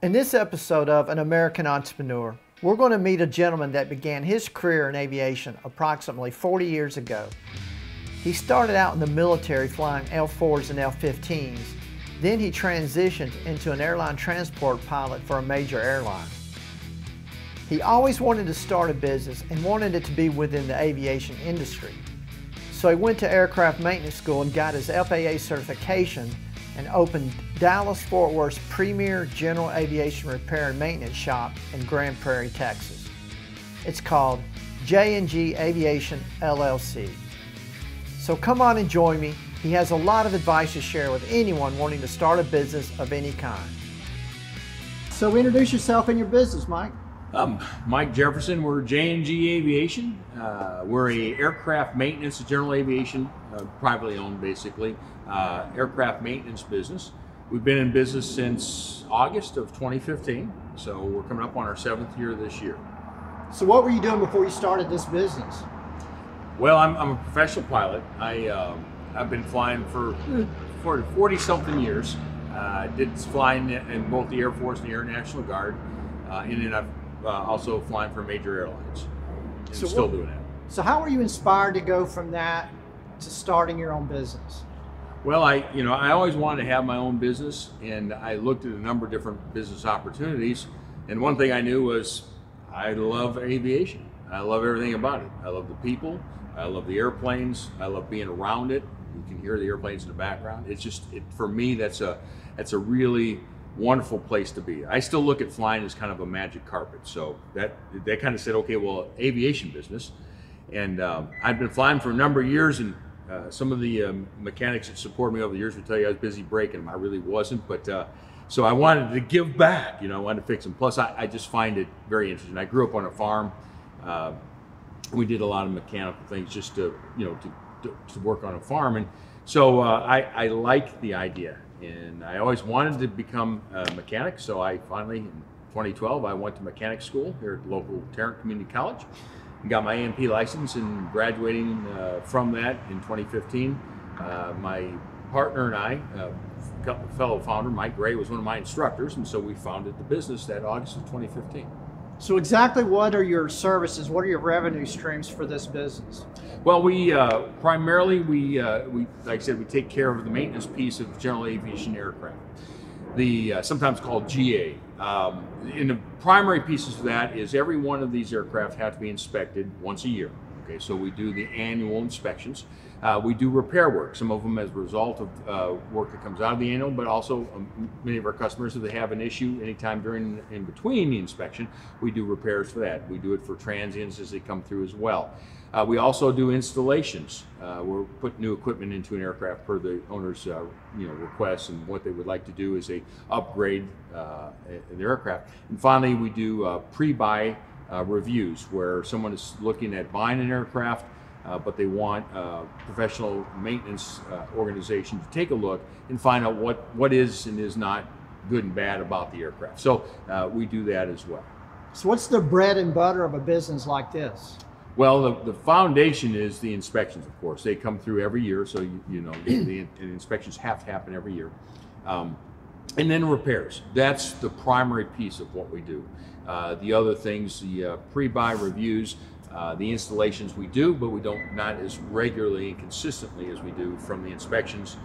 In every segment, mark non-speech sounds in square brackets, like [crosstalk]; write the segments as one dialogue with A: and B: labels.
A: In this episode of An American Entrepreneur, we're going to meet a gentleman that began his career in aviation approximately 40 years ago. He started out in the military flying L-4s and L-15s. Then he transitioned into an airline transport pilot for a major airline. He always wanted to start a business and wanted it to be within the aviation industry. So he went to aircraft maintenance school and got his FAA certification and opened Dallas Fort Worth's premier general aviation repair and maintenance shop in Grand Prairie, Texas. It's called J&G Aviation LLC. So come on and join me. He has a lot of advice to share with anyone wanting to start a business of any kind. So introduce yourself and your business, Mike.
B: Um, Mike Jefferson, we're J&G Aviation. Uh, we're a aircraft maintenance, general aviation, uh, privately owned basically, uh, aircraft maintenance business. We've been in business since August of 2015, so we're coming up on our seventh year this year.
A: So what were you doing before you started this business?
B: Well, I'm, I'm a professional pilot. I, um, I've been flying for, for 40 something years. I did flying in both the Air Force and the Air National Guard. Uh, and then I've uh, also flying for major airlines. And
A: So
B: still
A: what-
B: doing that.
A: So how were you inspired to go from that to starting your own business?
B: Well, I you know I always wanted to have my own business, and I looked at a number of different business opportunities. And one thing I knew was I love aviation. I love everything about it. I love the people. I love the airplanes. I love being around it. You can hear the airplanes in the background. It's just it, for me that's a that's a really wonderful place to be. I still look at flying as kind of a magic carpet. So that that kind of said, okay, well, aviation business. And um, I've been flying for a number of years, and uh, some of the um, mechanics that support me over the years would tell you I was busy breaking them. I really wasn't, but uh, so I wanted to give back. You know, I wanted to fix them. Plus, I, I just find it very interesting. I grew up on a farm. Uh, we did a lot of mechanical things just to you know to, to, to work on a farm, and so uh, I, I like the idea, and I always wanted to become a mechanic. So I finally in 2012 I went to mechanic school here at local Tarrant Community College got my A&P license and graduating uh, from that in 2015. Uh, my partner and I, uh, fellow founder Mike Gray, was one of my instructors, and so we founded the business that August of 2015.
A: So exactly what are your services? What are your revenue streams for this business?
B: Well, we uh, primarily we uh, we like I said we take care of the maintenance piece of general aviation aircraft, the uh, sometimes called GA. Um, and the primary pieces of that is every one of these aircraft have to be inspected once a year. Okay, so we do the annual inspections. Uh, we do repair work. Some of them as a result of uh, work that comes out of the annual, but also um, many of our customers, if they have an issue anytime during in between the inspection, we do repairs for that. We do it for transients as they come through as well. Uh, we also do installations. Uh, we're putting new equipment into an aircraft per the owner's uh, you know requests and what they would like to do is a upgrade uh, the aircraft. And finally, we do uh, pre-buy uh, reviews where someone is looking at buying an aircraft, uh, but they want a professional maintenance organization to take a look and find out what what is and is not good and bad about the aircraft. So we do that as well.
A: So what's the bread and butter of a business like this?
B: Well, the, the foundation is the inspections, of course. They come through every year, so you, you know the, the, inspections have to happen every year. Um, and then repairs. That's the primary piece of what we do. Uh, the other things, the uh, pre-buy reviews, uh, the installations we do, but we don't not as regularly and consistently as we do from the inspections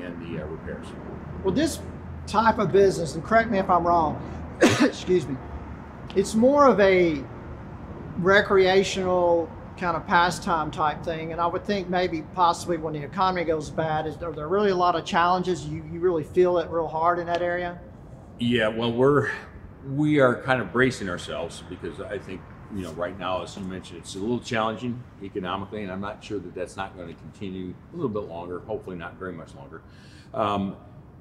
B: and the uh, repairs.
A: Well, this type of business, and correct me if I'm wrong, [coughs] excuse me, it's more of a recreational kind of pastime type thing. And I would think maybe possibly when the economy goes bad, is are there really a lot of challenges? You, you really feel it real hard in that area?
B: Yeah, well, we're we are kind of bracing ourselves because I think you know right now, as you mentioned, it's a little challenging economically, and I'm not sure that that's not going to continue a little bit longer. Hopefully, not very much longer. Um,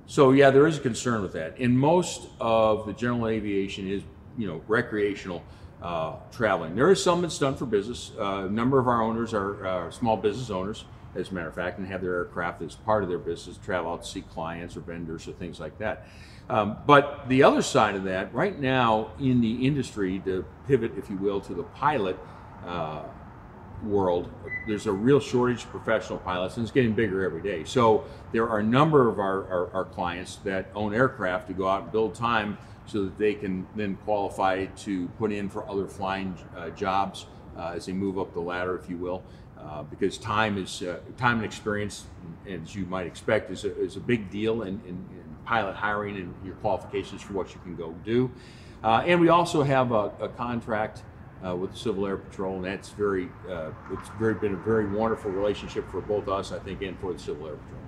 B: so yeah, there is a concern with that. And most of the general aviation is you know recreational uh, traveling. There is some that's done for business. Uh, a number of our owners are uh, small business owners, as a matter of fact, and have their aircraft as part of their business, travel out to see clients or vendors or things like that. Um, but the other side of that, right now in the industry, to pivot, if you will, to the pilot uh, world, there's a real shortage of professional pilots, and it's getting bigger every day. So there are a number of our, our, our clients that own aircraft to go out and build time so that they can then qualify to put in for other flying uh, jobs uh, as they move up the ladder, if you will. Uh, because time is uh, time and experience, as you might expect, is a, is a big deal in, in, in pilot hiring and your qualifications for what you can go do. And we also have a, a contract uh, with the Civil Air Patrol, and that's very uh, it's very been a very wonderful relationship for both us, I think, and for the Civil Air Patrol.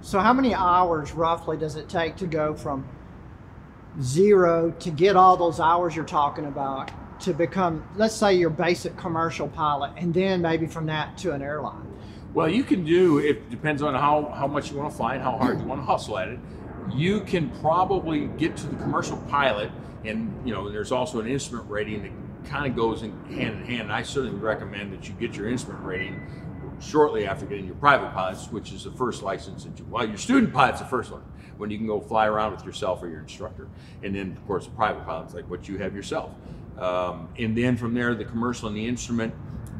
C: So, how many hours roughly does it take to go from zero to get all those hours you're talking about to become, let's say, your basic commercial pilot, and then maybe from that to an airline?
B: Well, you can do. It depends on how how much you want to fly and how hard you want to hustle at it. You can probably get to the commercial pilot, and you know there's also an instrument rating that kind of goes in hand in hand. And I certainly recommend that you get your instrument rating shortly after getting your private pilots, which is the first license. Into, well, your student pilot's the first one when you can go fly around with yourself or your instructor, and then of course private pilot's like what you have yourself. Um, and then from there, the commercial and the instrument,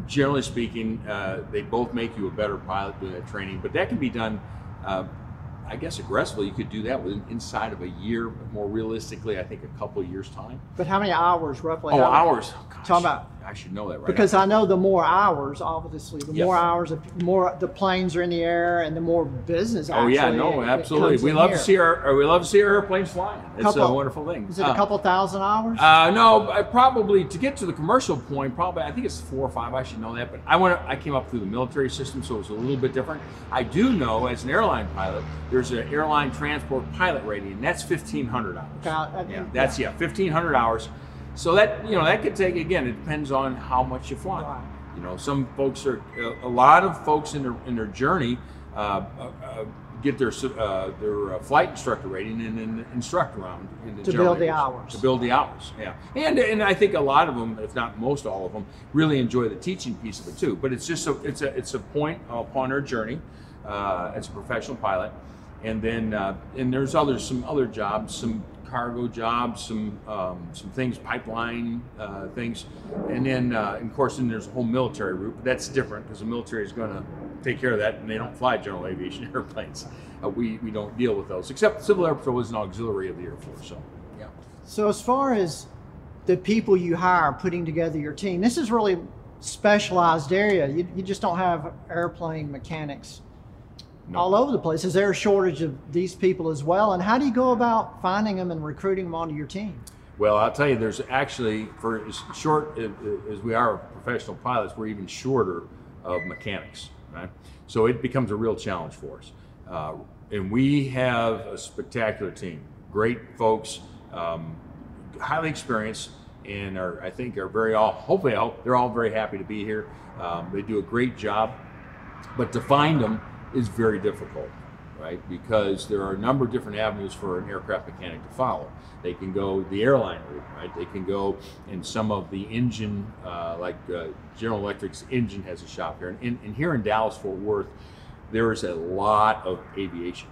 B: generally speaking, uh, they both make you a better pilot doing that training. But that can be done, uh, I guess, aggressively. You could do that within inside of a year, but more realistically, I think a couple of years' time.
C: But how many hours roughly?
B: Oh, hours. Oh,
C: Talking about-
B: I should know that right.
C: Because. I know the more hours, obviously, the
B: Yes.
C: more hours, the more the planes are in the air, and the more business.
B: Oh yeah, no, absolutely. We love
C: here.
B: to see our we love to see our airplanes flying. It's a
C: Couple-
B: wonderful thing.
C: Is it
B: Uh,
C: a couple thousand hours?
B: Uh, no, I probably to get to the commercial point, probably I think it's four or five. I should know that, but I went. I came up through the military system, so it was a little bit different. I do know as an airline pilot, there's an airline transport pilot rating, and that's fifteen hundred hours.
C: I- I-
B: yeah, that's yeah, fifteen hundred hours. So that you know that could take again. It depends on how much you fly.
C: Right.
B: You know, some folks are a lot of folks in their in their journey uh, uh, get their uh, their uh, flight instructor rating and then instruct around in the
C: To build the hours.
B: To build the hours, yeah. And and I think a lot of them, if not most all of them, really enjoy the teaching piece of it too. But it's just a it's a it's a point upon their journey uh, as a professional pilot. And then uh, and there's others some other jobs, some cargo jobs, some um, some things, pipeline uh, things, and then uh, of course then there's a whole military route. But that's different because the military is going to take care of that, and they don't fly general aviation [laughs] airplanes. Uh, we we don't deal with those, except Civil Air Patrol is an auxiliary of the Air Force. So yeah.
C: So as far as the people you hire putting together your team, this is really specialized area. You, you just don't have airplane mechanics
B: No.
C: all over the place. Is there a shortage of these people as well? And how do you go about finding them and recruiting them onto your team?
B: Well, I'll tell you, there's actually, for as short as as we are professional pilots, we're even shorter of mechanics, right? So it becomes a real challenge for us. Uh, and we have a spectacular team, great folks, um, highly experienced, and are, I think, are very all, hopefully, all, they're all very happy to be here. Um, they do a great job, but to find them is very difficult, right? Because there are a number of different avenues for an aircraft mechanic to follow. They can go the airline route, right? They can go in some of the engine, uh, like uh, General Electric's engine has a shop here. And, and, and here in Dallas, Fort Worth, there is a lot of aviation.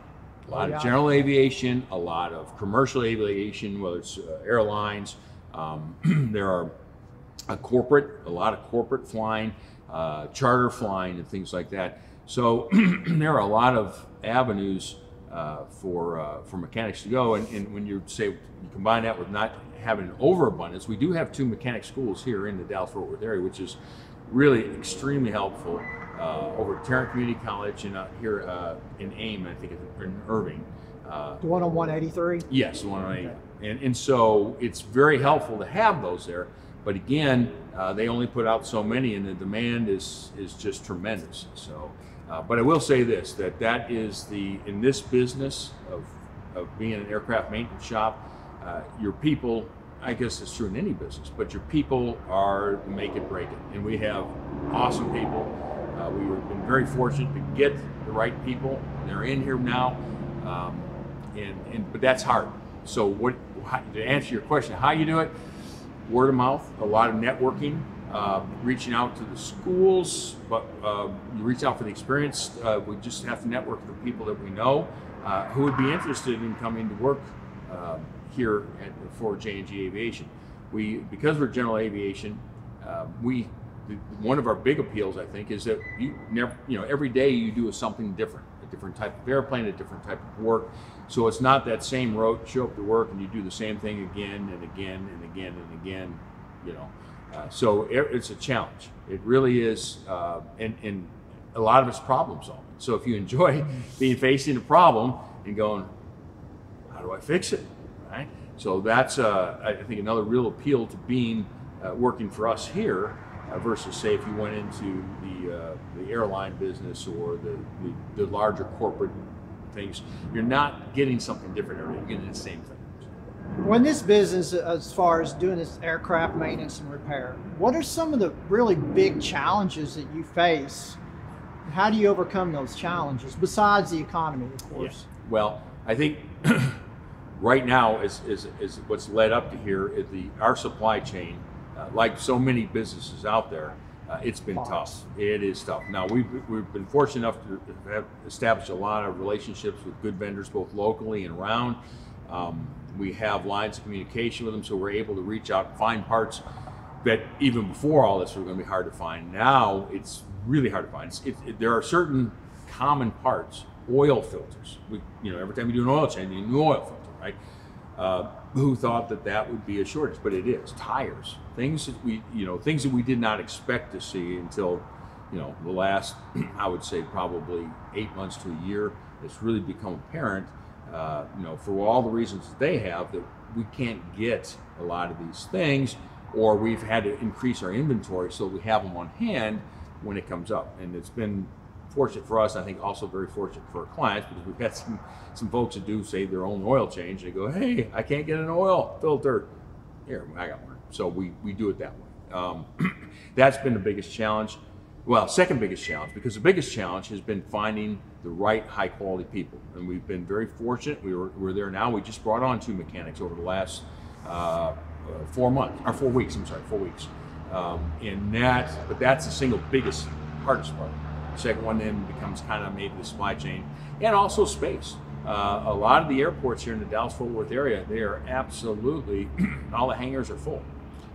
B: A lot
C: Oh, yeah.
B: of general aviation, a lot of commercial aviation, whether it's uh, airlines. Um, [clears throat] there are a corporate, a lot of corporate flying, uh, charter flying, and things like that. So [clears throat] there are a lot of avenues uh, for uh, for mechanics to go. And, and when you say you combine that with not having an overabundance, we do have two mechanic schools here in the Dallas Fort Worth area, which is really extremely helpful. Uh, over at Tarrant Community College and uh, here uh, in AIM, I think it's in Irving. Uh,
C: The one on 183?
B: Yes, the one on eight. And, and so it's very helpful to have those there. But again, uh, they only put out so many, and the demand is is just tremendous. So, uh, but I will say this: that that is the in this business of of being an aircraft maintenance shop, uh, your people. I guess it's true in any business, but your people are make it break it, and we have awesome people. Uh, we've been very fortunate to get the right people. They're in here now, um, and, and but that's hard. So what? To answer your question, how you do it? Word of mouth, a lot of networking, uh, reaching out to the schools, but uh, you reach out for the experience. Uh, we just have to network with the people that we know uh, who would be interested in coming to work uh, here at, for J&G Aviation. We, because we're general aviation, we one of our big appeals, I think, is that you never, you know, every day you do something different. a different type of airplane, a different type of work. So it's not that same rote. Show up to work and you do the same thing again and again and again and again. You know, uh, so it, it's a challenge. It really is, uh, and, and a lot of it's problem solving. So if you enjoy [laughs] being facing a problem and going, how do I fix it, right? So that's uh, I think another real appeal to being uh, working for us here uh, versus say if you went into the uh, the airline business or the, the, the larger corporate things. You're not getting something different every day. You're getting the same thing.
C: When this business, as far as doing this aircraft maintenance and repair, what are some of the really big challenges that you face? How do you overcome those challenges besides the economy, of course?
B: Yeah. Well, I think [clears throat] right now is, is, is what's led up to here is the our supply chain, uh, like so many businesses out there, uh, it's been tough. It is tough. Now we've we've been fortunate enough to have established a lot of relationships with good vendors, both locally and around. Um, we have lines of communication with them, so we're able to reach out and find parts that even before all this were going to be hard to find. Now it's really hard to find. It, it, there are certain common parts, oil filters. We, you know, every time you do an oil change, you need a new oil filter, right? Uh, who thought that that would be a shortage, but it is. Tires, things that we, you know, things that we did not expect to see until, you know, the last, [clears throat] I would say probably eight months to a year. It's really become apparent, uh, you know, for all the reasons that they have that we can't get a lot of these things, or we've had to increase our inventory so we have them on hand when it comes up. And it's been fortunate for us, I think also very fortunate for our clients because we've got [laughs] some, some folks that do say their own oil change. They go, hey, I can't get an oil filter. Here, I got one. So we, we do it that way. Um, [clears throat] that's been the biggest challenge. Well, second biggest challenge, because the biggest challenge has been finding the right high quality people. And we've been very fortunate. We were, we're there now. We just brought on two mechanics over the last uh, uh, four months, or four weeks, I'm sorry, four weeks. Um, and that, but that's the single biggest, hardest part. Second one then becomes kind of maybe the supply chain and also space. Uh, a lot of the airports here in the Dallas Fort Worth area, they are absolutely, [clears throat] all the hangars are full.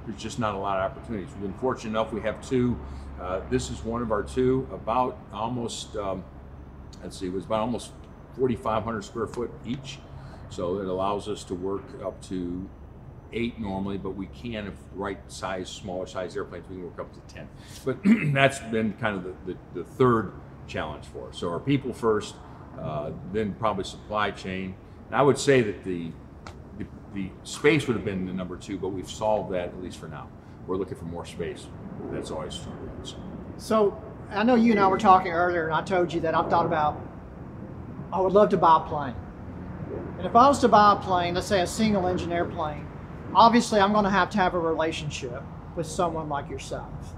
B: There's just not a lot of opportunities. We've been fortunate enough, we have two. Uh, this is one of our two, about almost, um, let's see, it was about almost 4,500 square foot each. So it allows us to work up to eight normally, but we can, if right size, smaller size airplanes, we can work up to 10. But [clears throat] that's been kind of the, the, the, third challenge for us. So our people first, uh, then probably supply chain. And I would say that the, the, the space would have been the number two, but we've solved that at least for now. We're looking for more space. That's always true.
C: So I know you and I were talking earlier, and I told you that I've thought about I would love to buy a plane. And if I was to buy a plane, let's say a single engine airplane, obviously I'm going to have to have a relationship with someone like yourself.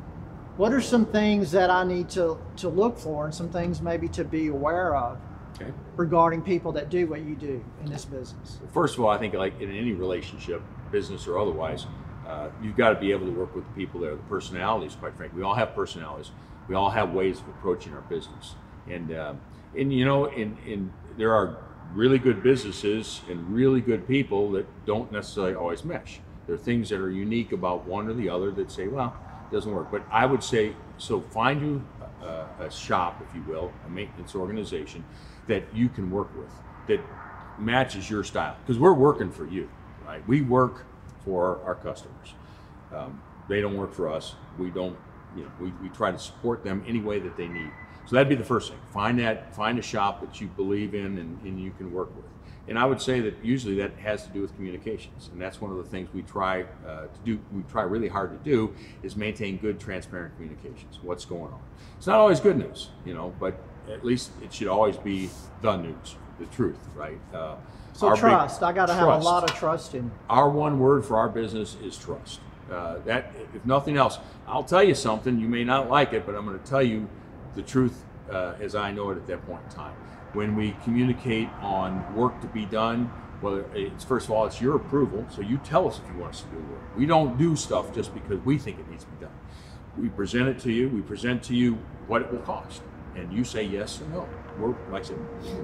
C: What are some things that I need to, to look for and some things maybe to be aware of okay. regarding people that do what you do in this business?
B: First of all, I think like in any relationship, business or otherwise, uh, you've got to be able to work with the people there, the personalities, quite frankly. We all have personalities. We all have ways of approaching our business. And, uh, and you know, in, in, there are really good businesses and really good people that don't necessarily always mesh. There are things that are unique about one or the other that say, well, it doesn't work. But I would say, so find you a, a shop, if you will, a maintenance organization that you can work with that matches your style. Because we're working for you, right? We work for our customers. Um, they don't work for us. We don't, you know, we, we try to support them any way that they need. So that'd be the first thing. Find that, find a shop that you believe in and, and you can work with. And I would say that usually that has to do with communications, and that's one of the things we try uh, to do. We try really hard to do is maintain good, transparent communications. What's going on? It's not always good news, you know, but at least it should always be the news, the truth, right? Uh,
C: so trust. Big, I got to have a lot of trust in.
B: Our one word for our business is trust. Uh, that, if nothing else, I'll tell you something. You may not like it, but I'm going to tell you the truth uh, as I know it at that point in time. When we communicate on work to be done, whether it's first of all, it's your approval, so you tell us if you want us to do work. We don't do stuff just because we think it needs to be done. We present it to you, we present to you what it will cost, and you say yes or no. We're like I said.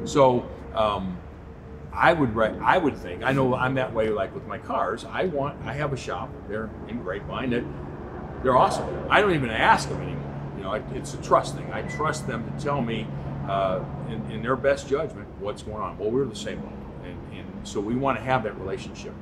B: So um, I would I would think I know I'm that way. Like with my cars, I want I have a shop. They're in Grapevine that they're awesome. I don't even ask them anymore. You know, it's a trust thing. I trust them to tell me uh, in, in their best judgment what's going on. Well, we're the same way, and, and so we want to have that relationship.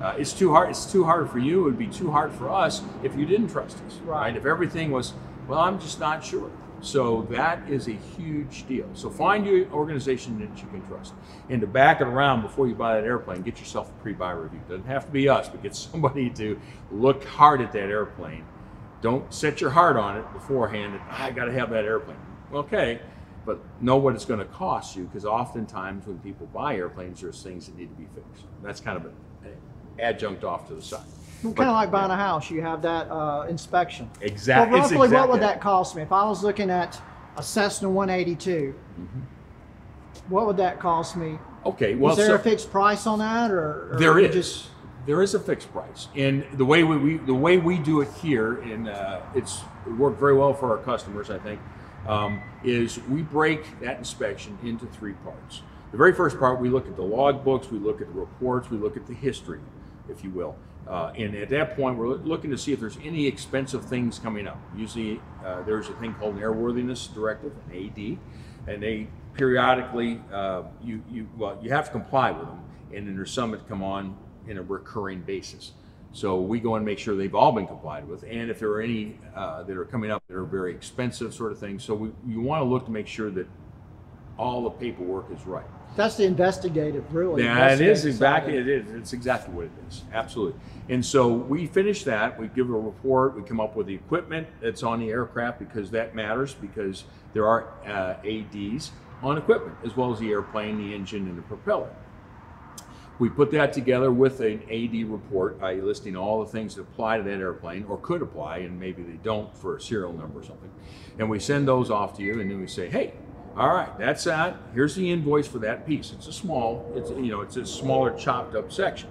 B: Uh, it's too hard. It's too hard for you. It would be too hard for us if you didn't trust us,
C: Right.
B: right? If everything was, well, I'm just not sure. So that is a huge deal. So find your organization that you can trust, and to back it around before you buy that airplane, get yourself a pre-buy review. Doesn't have to be us, but get [laughs] somebody to look hard at that airplane. Don't set your heart on it beforehand. I got to have that airplane. Okay, but know what it's going to cost you because oftentimes when people buy airplanes, there's things that need to be fixed. That's kind of an adjunct off to the side.
C: Kind of like buying a house, you have that uh, inspection.
B: Exactly.
C: Roughly, what would that cost me if I was looking at a Cessna 182?
B: Mm-hmm.
C: What would that cost me?
B: Okay, well,
C: is there
B: so-
C: a fixed price on that, or, or
B: There is.
C: Just,
B: there is a fixed price, and the way we, we the way we do it here, and uh, it's it worked very well for our customers, I think, um, is we break that inspection into three parts. The very first part, we look at the log books, we look at the reports, we look at the history, if you will. Uh, and at that point, we're looking to see if there's any expensive things coming up. Usually, uh, there's a thing called an airworthiness directive, an AD, and they periodically uh, you you well you have to comply with them, and then there's some that come on in a recurring basis. So we go and make sure they've all been complied with, and if there are any uh, that are coming up that are very expensive, sort of things. So we you want to look to make sure that all the paperwork is right.
C: That's the investigative, really.
B: Yeah, it is exactly it is. It's exactly what it is. Absolutely. And so we finish that. We give a report. We come up with the equipment that's on the aircraft because that matters because there are uh, ADs on equipment as well as the airplane, the engine, and the propeller. We put that together with an AD report, i.e., listing all the things that apply to that airplane or could apply, and maybe they don't for a serial number or something. And we send those off to you, and then we say, hey, all right, that's that. Here's the invoice for that piece. It's a small, it's you know, it's a smaller chopped up section.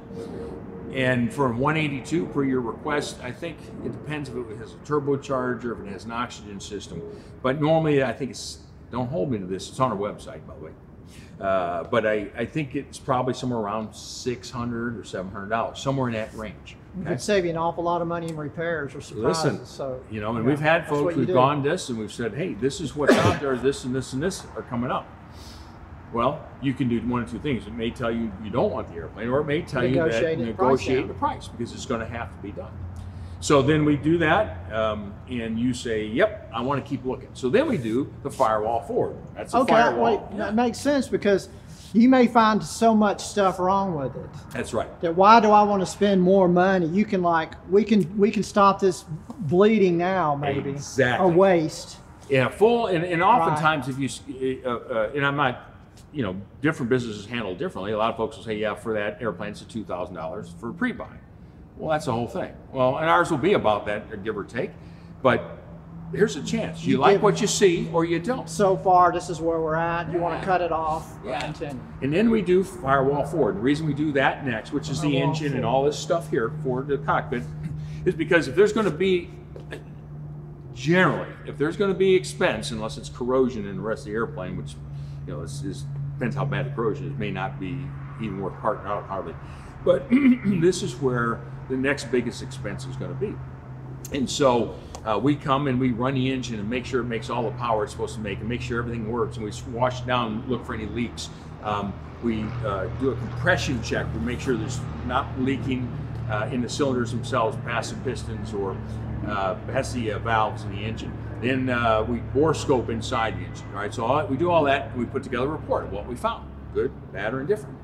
B: And for 182 per your request, I think it depends if it has a turbocharger, if it has an oxygen system. But normally, I think it's, don't hold me to this, it's on our website, by the way. Uh, but I, I think it's probably somewhere around 600 or $700, somewhere in that range. Okay?
C: could save you an awful lot of money in repairs or surprises.
B: Listen,
C: so
B: you know, and
C: yeah,
B: we've had folks who've
C: do.
B: gone this and we've said, hey, this is what's out there, this and this and this are coming up. Well, you can do one of two things. It may tell you you don't want the airplane, or it may tell you that
C: Negotiate the price
B: negotiate the price because it's going to have to be done. So then we do that, um, and you say, "Yep, I want to keep looking." So then we do the firewall forward. That's a
C: Okay,
B: firewall.
C: wait,
B: Yeah,
C: that makes sense because you may find so much stuff wrong with it
B: That's right.
C: that why do I want to spend more money? You can like we can we can stop this bleeding now maybe
B: Exactly.
C: or waste.
B: Yeah, full, and, and oftentimes if you, s- uh, uh, and I'm not, you know, different businesses handle differently. A lot of folks will say, yeah, for that airplane, it's a two thousand dollars for pre-buy. Well, that's the whole thing. Well, and ours will be about that, give or take. But here's a chance: you,
C: You
B: like what you see, or you don't.
C: So far, this is where we're at. You want to cut it off.
B: Yeah.
C: Continue.
B: And then we do firewall forward. The reason we do that next, which is the engine and all this stuff here for the cockpit, is because if there's going to be, generally, if there's going to be expense, unless it's corrosion in the rest of the airplane, which, you know, is, is depends how bad the corrosion is, may not be even worth parting out hardly. But [clears throat] this is where the next biggest expense is going to be. And so uh, we come and we run the engine and make sure it makes all the power it's supposed to make and make sure everything works. And we wash down look for any leaks. Um, we uh, do a compression check to make sure there's not leaking uh, in the cylinders themselves, past the pistons or uh, past the uh, valves in the engine. Then uh, we bore scope inside the engine. All right, so all, we do all that and we put together a report of what we found, good, bad, or indifferent.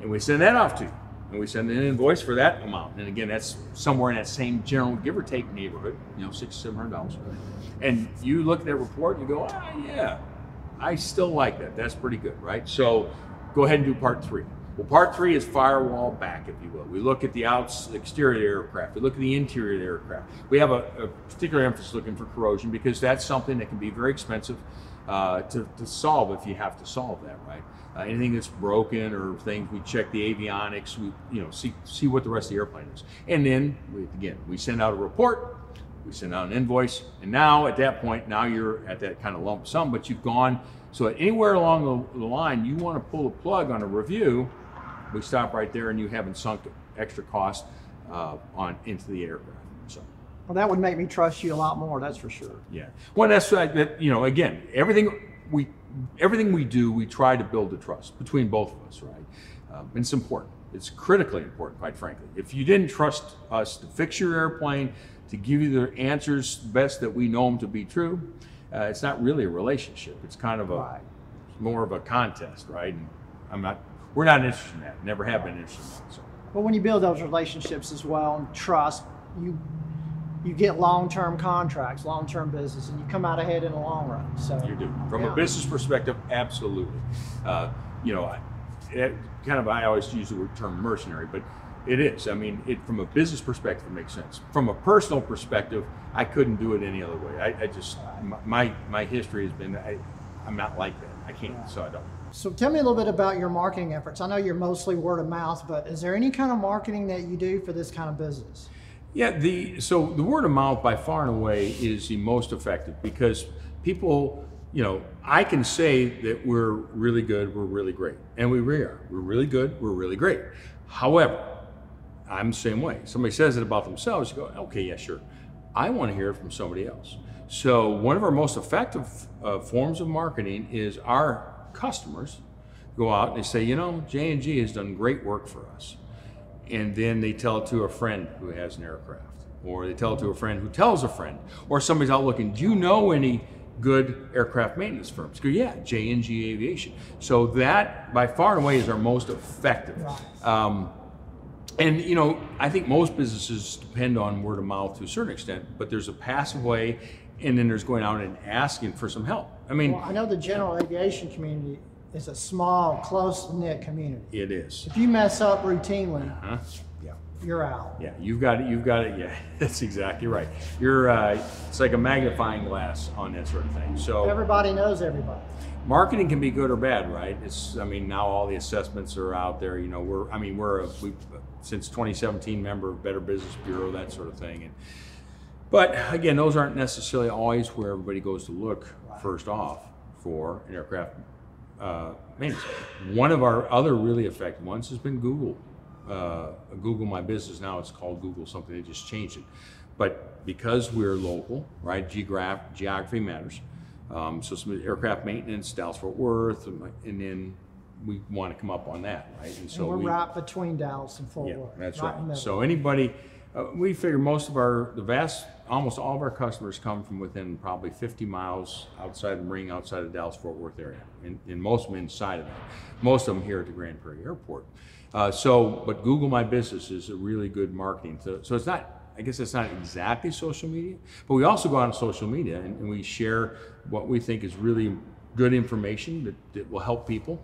B: And we send that off to you and we send an invoice for that amount. And again, that's somewhere in that same general give or take neighborhood, you know, six, seven hundred dollars. And you look at that report and you go, ah, yeah, I still like that. That's pretty good, right? So go ahead and do part three. Well, part three is firewall back, if you will. We look at the outs, exterior aircraft. We look at the interior of aircraft. We have a, a particular emphasis looking for corrosion because that's something that can be very expensive uh, to, to solve if you have to solve that, right? Uh, anything that's broken or things, we check the avionics. We, you know, see see what the rest of the airplane is, and then we, again we send out a report. We send out an invoice, and now at that point, now you're at that kind of lump sum, but you've gone. So anywhere along the, the line, you want to pull the plug on a review, we stop right there, and you haven't sunk extra cost uh, on into the aircraft. So.
C: Well, that would make me trust you a lot more. That's for sure.
B: Yeah. Well, that's that. You know, again, everything we everything we do, we try to build the trust between both of us, right? Um, and it's important. It's critically important, quite frankly. If you didn't trust us to fix your airplane, to give you the answers best that we know them to be true, uh, it's not really a relationship. It's kind of a
A: Right.
B: more of a contest, right? And I'm not. We're not interested in that. Never have been interested in that. So.
A: But when you build those relationships as well and trust, you you get long-term contracts, long-term business, and you come out ahead in the long run. So
B: You do. From
A: Yeah.
B: a business perspective, absolutely. Uh, you know, I- it, kind of, I always use the word term mercenary, but it is. I mean, it from a business perspective, it makes sense. From a personal perspective, I couldn't do it any other way. I, I just, my, my history has been, I, I'm not like that. I can't, so I don't.
A: So tell me a little bit about your marketing efforts. I know you're mostly word of mouth, but is there any kind of marketing that you do for this kind of business?
B: Yeah, the so the word of mouth by far and away is the most effective because people, you know, I can say that we're really good, we're really great, and we really are. We're really good, we're really great. However, I'm the same way. Somebody says it about themselves, you go, okay, yeah, sure. I want to hear it from somebody else. So one of our most effective uh, forms of marketing is our customers go out and they say, you know, J and G has done great work for us and then they tell it to a friend who has an aircraft, or they tell it to a friend who tells a friend, or somebody's out looking. Do you know any good aircraft maintenance firms? Go, yeah, J and G Aviation. So that, by far and away, is our most effective. Um, and you know, I think most businesses depend on word of mouth to a certain extent, but there's a passive way, and then there's going out and asking for some help. I mean,
A: Well, I know the general aviation community is a small, close-knit community.
B: it is.
A: If you mess up routinely,
B: Huh? Yeah.
A: you're out.
B: Yeah, you've got it. You've got it. Yeah, [laughs] that's exactly right. You're. Uh, it's like a magnifying glass on that sort of thing. So
A: Everybody knows everybody.
B: marketing can be good or bad, right? It's. I mean, now all the assessments are out there. You know, we're. I mean, we're a we since 2017 member of Better Business Bureau, that sort of thing. And but again, those aren't necessarily always where everybody goes to look first off for an aircraft uh, maintenance. One of our other really effective ones has been Google. Uh, Google My Business now it's called Google something. They just changed it. But because we're local, right? Geograph- geography matters. Um, so some aircraft maintenance, Dallas Fort Worth, and, and then we want to come up on that, right? And so
A: and we're
B: we,
A: right between Dallas and Fort
B: yeah,
A: Worth.
B: that's
A: right.
B: right. So anybody, uh, we figure most of our, the vast, almost all of our customers come from within probably 50 miles outside the ring, outside of Dallas Fort Worth area, and, and most of them inside of that. Most of them here at the Grand Prairie Airport. Uh, so, but Google My Business is a really good marketing. So, so it's not. I guess it's not exactly social media, but we also go on social media and, and we share what we think is really good information that, that will help people.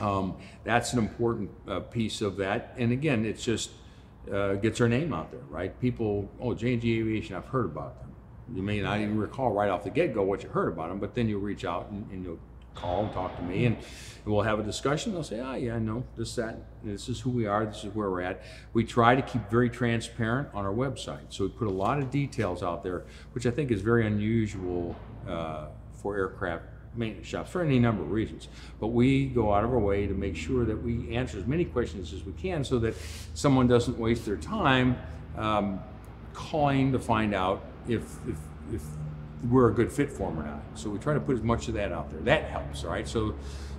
B: Um, that's an important uh, piece of that. And again, it's just uh, gets our name out there, right? People, oh, J&G Aviation, I've heard about them. You may not even recall right off the get-go what you heard about them, but then you'll reach out and, and you'll call and talk to me, and we'll have a discussion. They'll say, oh, yeah, I know this, that, this is who we are, this is where we're at. We try to keep very transparent on our website. So we put a lot of details out there, which I think is very unusual uh, for aircraft maintenance shops for any number of reasons. But we go out of our way to make sure that we answer as many questions as we can so that someone doesn't waste their time um, calling to find out if, if, if we're a good fit for them or not. So we try to put as much of that out there. That helps, all right? So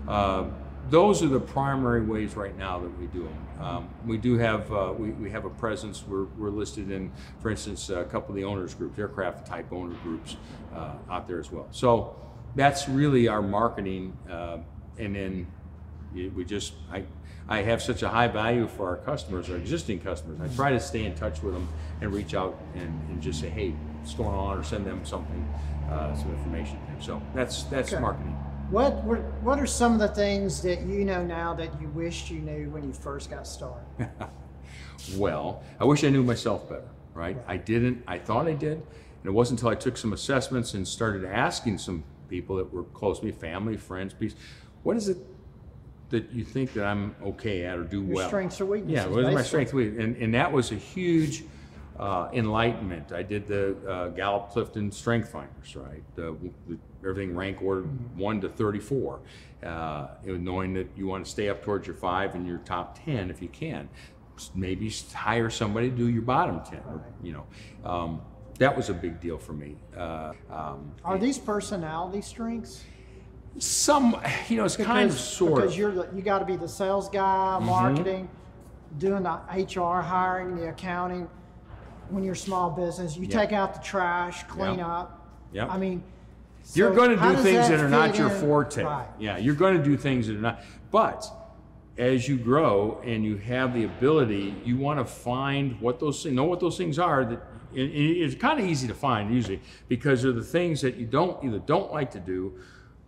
B: uh, those are the primary ways right now that we do them. Um, we do have uh, we, we have a presence. We're, we're listed in, for instance, a couple of the owners groups, aircraft type owner groups uh, out there as well. So that's really our marketing, uh, and then we just I I have such a high value for our customers, our existing customers. I try to stay in touch with them and reach out and, and just say, hey, what's going on, or send them something, uh, some information. So that's that's
A: Okay.
B: marketing.
A: What, what what are some of the things that you know now that you wished you knew when you first got started? [laughs]
B: well. I wish I knew myself better, right? I didn't. I thought I did. And it wasn't until I took some assessments and started asking some people that were close to me, family, friends, peace, what is it that you think that I'm okay at or do
A: Your
B: well?
A: strengths or weaknesses,
B: Yeah, what is my strength? And, and that was a huge uh, enlightenment. I did the uh, Gallup Clifton Strength Finders, right? The, the, everything rank ordered
A: Mm-hmm.
B: 1 to 34. Uh, knowing that you want to stay up towards your 5 and your top 10 if you can. Maybe hire somebody to do your bottom 10, or, you know. Um, that was a big deal for me. Uh, um,
A: Are these personality strengths?
B: Some, you know, it's kind of sort
A: Because
B: of.
A: you're the, you got to be the sales guy,
B: Mm-hmm.
A: marketing, doing the HR hiring, the accounting. When you're a small business, you
B: Yeah.
A: take out the trash, clean
B: Yeah.
A: up.
B: Yeah.
A: I mean,
B: You're going to do things that are not
A: fit
B: your
A: in?
B: forte.
A: Right.
B: Yeah, you're going to do things that are not. But as you grow and you have the ability, you want to find what those things, know what those things are. That it, it- it's kind of easy to find usually because they're the things that you don't either don't like to do.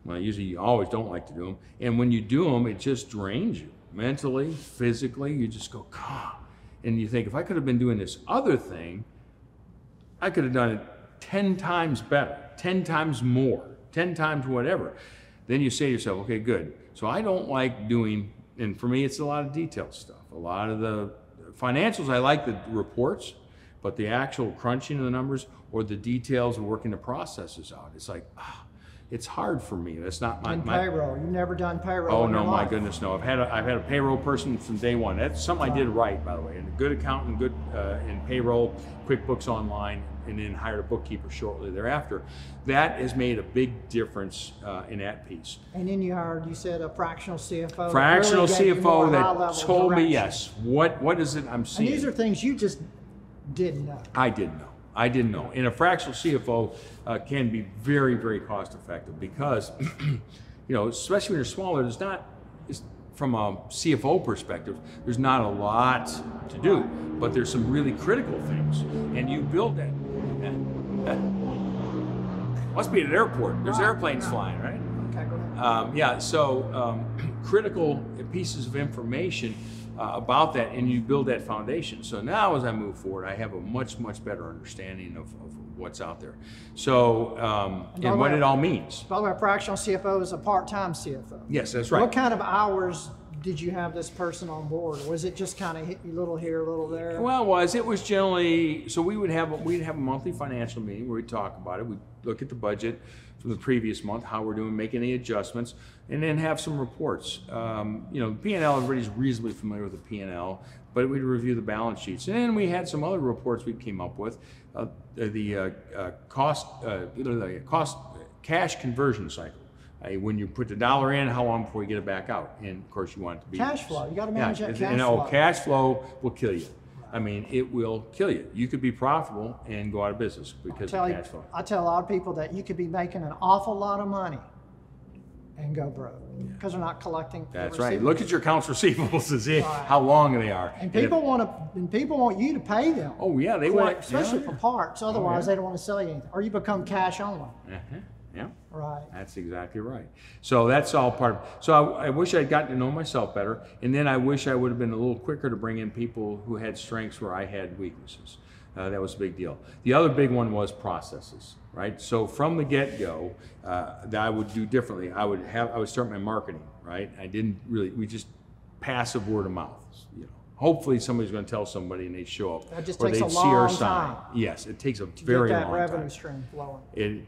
B: Well, usually you always don't like to do them, and when you do them, it just drains you mentally, physically. You just go, God, and you think if I could have been doing this other thing, I could have done it 10 times better, 10 times more, 10 times whatever. Then you say to yourself, okay, good. So I don't like doing, and for me, it's a lot of detail stuff. A lot of the financials, I like the reports, but the actual crunching of the numbers or the details of working the processes out, it's like, ah, it's hard for me. That's not my,
A: And
B: my
A: payroll. You've never done payroll.
B: Oh no, my
A: life.
B: goodness, no! I've had a, I've had a payroll person from day one. That's something I did right, by the way. And a good accountant, good uh, in payroll, QuickBooks Online, and then hired a bookkeeper shortly thereafter. That has made a big difference uh, in that piece.
A: And then you hired, you said a fractional CFO.
B: Fractional
A: really gave you more
B: CFO that told me yes. What what is it I'm seeing?
A: And these are things you just didn't know.
B: I didn't know. I didn't know. And a fractional CFO uh, can be very, very cost effective because, [clears throat] you know, especially when you're smaller, there's not, it's, from a CFO perspective, there's not a lot to do, but there's some really critical things. And you build that. [laughs] Must be at an airport. There's
A: Right,
B: airplanes
A: right.
B: flying, right?
A: Okay, go ahead.
B: Um, yeah, so um, [clears throat] critical pieces of information uh, about that, and you build that foundation. So now, as I move forward, I have a much, much better understanding of, of what's out there. So, um,
A: by
B: and what
A: way-
B: it all means.
A: By the way, a fractional CFO is a part-time CFO.
B: Yes, that's right.
A: What kind of hours did you have this person on board? Was it just kind of hit you little here, little there?
B: Well, it was it was generally so we would have a, we'd have a monthly financial meeting where we talk about it. We look at the budget from the previous month, how we're doing, make any adjustments, and then have some reports. Um, you know, P and L. Everybody's reasonably familiar with the P and L, but we'd review the balance sheets, and then we had some other reports we came up with. Uh, the uh, uh, cost, uh, the cost, cash conversion cycle. Uh, when you put the dollar in, how long before you get it back out? And of course, you want it to be
A: Cash flow. You gotta manage that
B: and-
A: cash
B: and, oh,
A: flow.
B: cash flow will kill you. I mean, it will kill you. You could be profitable and go out of business because of cash flow.
A: I tell a lot of people that you could be making an awful lot of money and go broke because they're not collecting.
B: That's right. Look at your accounts receivables to see how long they are.
A: And
B: if-
A: people want to, and people want you to pay them.
B: oh yeah, they want
A: especially
B: yeah,
A: for parts. Otherwise,
B: yeah.
A: they don't want to sell you anything, or you become cash only.
B: Uh-huh, yeah.
A: Right.
B: That's exactly right. So that's all part of So I, I wish I'd gotten to know myself better. And then I wish I would have been a little quicker to bring in people who had strengths where I had weaknesses. Uh, that was a big deal. The other big one was processes, right? So from the get-go, uh, that I would do differently. I would have, I would start my marketing, right? I didn't really, we just passive word of mouth, you know. Hopefully somebody's going to tell somebody and they show up.
A: That just
B: or
A: takes
B: they'd
A: a
B: see our
A: long
B: sign. Yes, it takes a very
A: get that
B: long
A: revenue
B: time
A: stream flowing.
B: it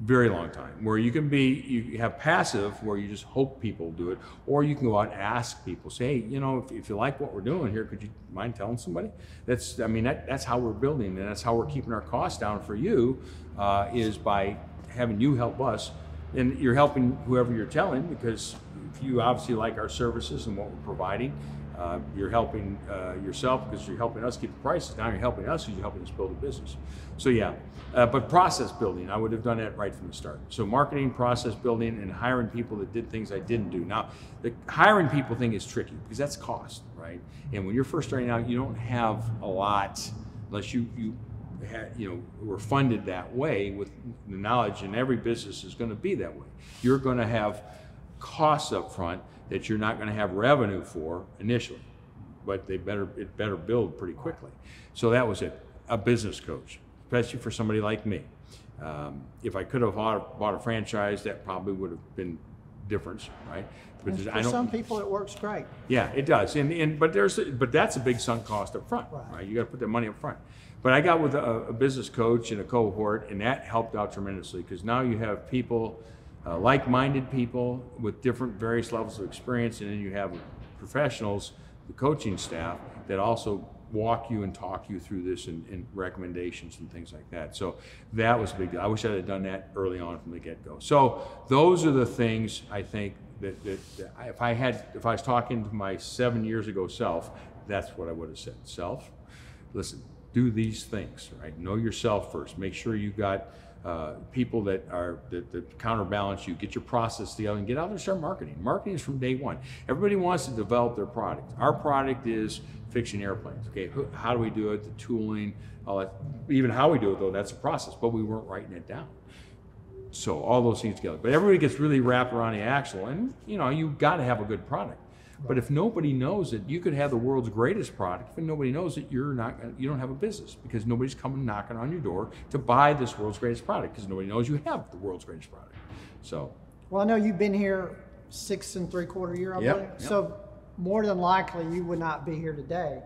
B: very long time where you can be you have passive where you just hope people do it or you can go out and ask people say hey you know if, if you like what we're doing here could you mind telling somebody? That's i mean that, that's how we're building and that's how we're keeping our costs down for you uh, is by having you help us and you're helping whoever you're telling because if you obviously like our services and what we're providing uh, you're helping uh, yourself because you're helping us keep the prices down. You're helping us because you're helping us build a business. So yeah, uh, but process building, I would have done that right from the start. So marketing, process building, and hiring people that did things I didn't do. Now, the hiring people thing is tricky because that's cost, right? And when you're first starting out, you don't have a lot unless you you had, you know were funded that way with the knowledge, and every business is going to be that way. You're going to have costs up front that you're not going to have revenue for initially, but they better it better build pretty quickly. So that was it. A business coach, especially for somebody like me. Um, if I could have bought, bought a franchise, that probably would have been difference, right? But
A: for some people, it works great.
B: yeah, it does. And, and but there's but that's a big sunk cost up front,
A: Right.
B: right? You got to put that money up front. But I got with a, a business coach and a cohort, and that helped out tremendously because now you have people, uh, like-minded people with different various levels of experience, and then you have professionals, the coaching staff that also walk you and talk you through this and, and recommendations and things like that. So that was a big deal. I wish I had done that early on from the get-go. So those are the things I think that, that, that I- if I had, if I was talking to my seven years ago self, that's what I would have said. Self, listen, do these things, right? Know yourself first. Make sure you got uh, people that are that, that counterbalance you. Get your process together and get out there and start marketing. Marketing is from day one. Everybody wants to develop their product. Our product is fixing airplanes. Okay, how do we do it? The tooling, all that. Even how we do it though, that's a process. But we weren't writing it down. So all those things together. But everybody gets really wrapped around the axle, and you know you've got to have a good product. But if nobody knows it, you could have the world's greatest product. If nobody knows it, you're not. You don't have a business because nobody's coming knocking on your door to buy this world's greatest product because nobody knows you have the world's greatest product. So
A: Well, I know you've been here six and three quarter year, I
B: Yep,
A: believe.
B: yep.
A: So more than likely, you would not be here today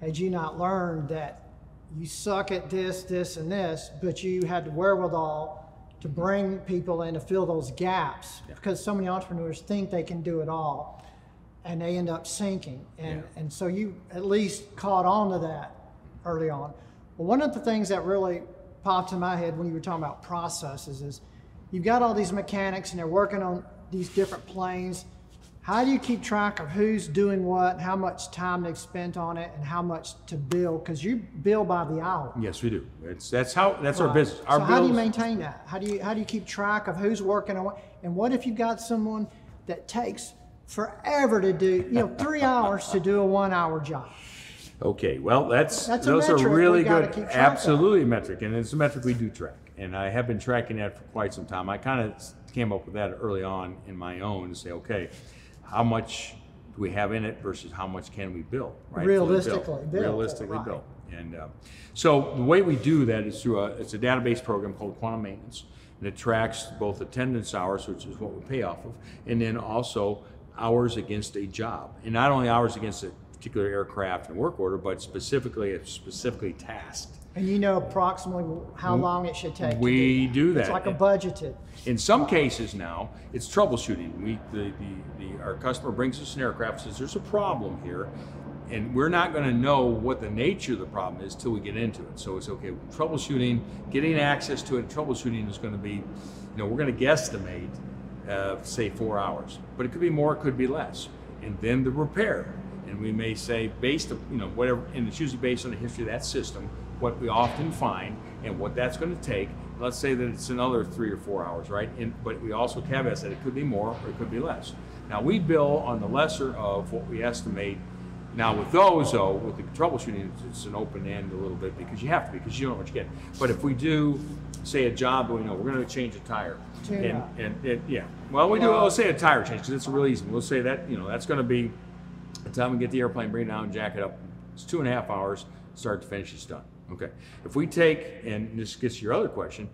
A: had you not learned that you suck at this, this, and this, but you had the wherewithal to bring people in to fill those gaps because so many entrepreneurs think they can do it all and they end up sinking. And,
B: Yeah.
A: and so you at least caught on to that early on. Well, one of the things that really popped in my head when you were talking about processes is you've got all these mechanics and they're working on these different planes. How do you keep track of who's doing what, how much time they've spent on it, and how much to bill? Because you bill by the hour.
B: yes, we do. It's that's how that's our business. Our
A: so how do you maintain that? How do you how do you keep track of who's working on what? And what if you've got someone that takes forever to do, you know, three [laughs] hours to do a one-hour job?
B: Okay, well, that's,
A: That's a
B: those
A: metric
B: are
A: we
B: really
A: gotta
B: good.
A: keep track of.
B: Absolutely a metric, and it's a metric we do track. And I have been tracking that for quite some time. I kind of came up with that early on in my own to say, okay, how much do we have in it versus how much can we build? Right? for the bill.
A: Realistically
B: Realistically
A: right.
B: bill. And uh, so the way we do that is through a it's a database program called Quantum Maintenance, and it tracks both attendance hours, which is what we pay off of, and then also hours against a job, and not only hours against a particular aircraft and work order, but specifically it's specifically tasked.
A: And you know approximately how long it should take.
B: We do
A: It's
B: that.
A: It's like a budgeted.
B: In some cases now, it's troubleshooting. We, the, the, the, our customer brings us an aircraft, says there's a problem here, and we're not going to know what the nature of the problem is till we get into it. So it's okay. Troubleshooting, getting access to it, troubleshooting is going to be, you know, we're going to guesstimate, say four hours, but it could be more, it could be less, and then the repair. And we may say, based, on, you know, whatever, and it's usually based on the history of that system, what we often find and what that's going to take. Let's say that it's another three or four hours, right? And, but we also caveat that it could be more or it could be less. Now we bill on the lesser of what we estimate. Now with those though, with the troubleshooting, it's, it's an open end a little bit because you have to because you don't know what you get. But if we do, say a job, we know we're going to change a tire,
A: Tune
B: and,
A: up.
B: and it, yeah, well we do.
A: Well-
B: We'll say a tire change because it's real easy. We'll say that you know that's going to be the time we get the airplane, bring it down, jack it up. It's two and a half hours, start to finish, it's done. Okay. If we take, and this gets to your other question,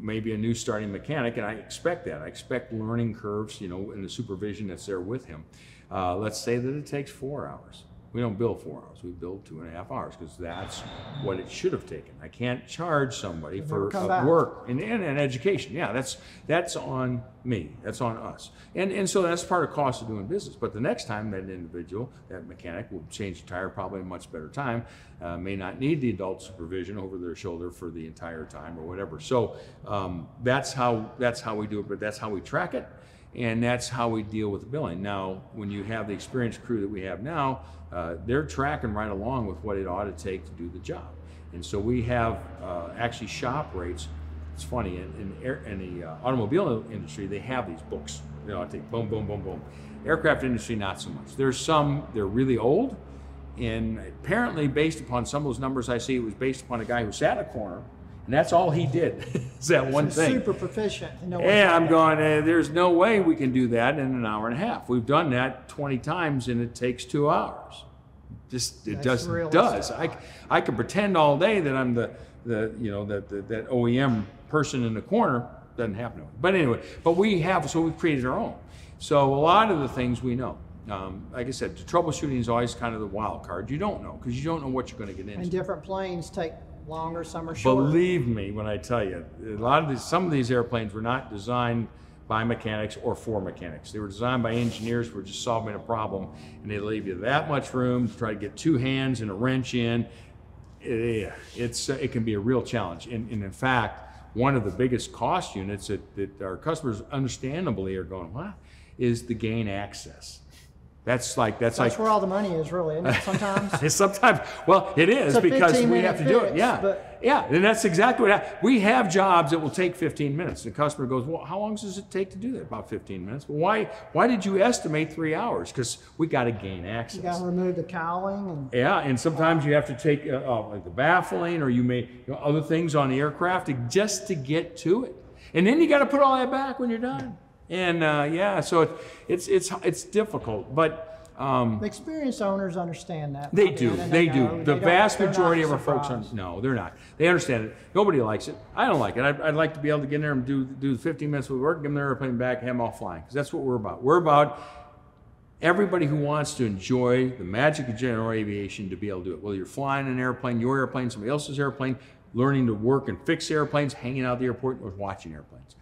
B: maybe a new starting mechanic, and I expect that. I expect learning curves, you know, in the supervision that's there with him. Uh, let's say that it takes four hours. We don't bill four hours. We bill two and a half hours because that's what it should have taken. I can't charge somebody for uh, work and, and, and education. Yeah, that's that's on me. That's on us. And and so that's part of cost of doing business. But the next time that individual, that mechanic, will change the tire probably in a much better time. Uh, may not need the adult supervision over their shoulder for the entire time or whatever. So um, that's how that's how we do it. But that's how we track it. And that's how we deal with the billing. Now, when you have the experienced crew that we have now, uh, they're tracking right along with what it ought to take to do the job. And so we have uh, actually shop rates. It's funny in, in, air, in the uh, automobile industry, they have these books. You know, I think boom, boom, boom, boom. Aircraft industry, not so much. There's some they're really old, and apparently, based upon some of those numbers I see, it was based upon a guy who sat a corner, and that's all he did. [laughs] is that one thing.
A: Super proficient. Know
B: And I'm going, eh, there's no way we can do that in an hour and a half. We've done that 20 times and it takes two hours. Just, it
A: That's realistic.
B: does. I, I could pretend all day that I'm the, the you know, that, that, that OEM person in the corner. Doesn't happen. But anyway, but we have, so we've created our own. So a lot of the things we know. Um, like I said, the troubleshooting is always kind of the wild card. You don't know because you don't know what you're going to get into.
A: And different planes take longer, some are.
B: Believe me when I tell you, a lot of these, some of these airplanes were not designed by mechanics or for mechanics. They were designed by engineers who were just solving a problem, and they leave you that much room to try to get two hands and a wrench in. It, it's uh, it can be a real challenge, and, and in fact, one of the biggest cost units that, that our customers understandably are going, what, is the gain access. That's like that's,
A: That's
B: like
A: where all the money is, really, isn't it? [laughs] Sometimes.
B: Sometimes, well, it is because we have to do it. Yeah,
A: but-
B: yeah, and that's exactly what hap- we have. Jobs that will take 15 minutes. The customer goes, "Well, how long does it take to do that?" About 15 minutes. Well, why? Why did you estimate three hours? Because we got to gain access.
A: You got to remove the cowling and
B: Yeah, and sometimes you have to take uh, uh, like the baffling, or you may you know, other things on the aircraft to, just to get to it, and then you got to put all that back when you're done. And uh, yeah, so it, it's it's it's difficult, but. Um,
A: the experienced owners understand that.
B: they do. They
A: know.
B: do. The
A: don't-
B: vast majority of our folks, un- no, they're not. They understand it. Nobody likes it. I don't like it. I'd, I'd like to be able to get in there and do do the 15 minutes of work, give them their airplane back, have them all flying. Because that's what we're about. We're about everybody who wants to enjoy the magic of general aviation to be able to do it. Whether you're flying an airplane, your airplane, somebody else's airplane, learning to work and fix airplanes, hanging out at the airport, or watching airplanes.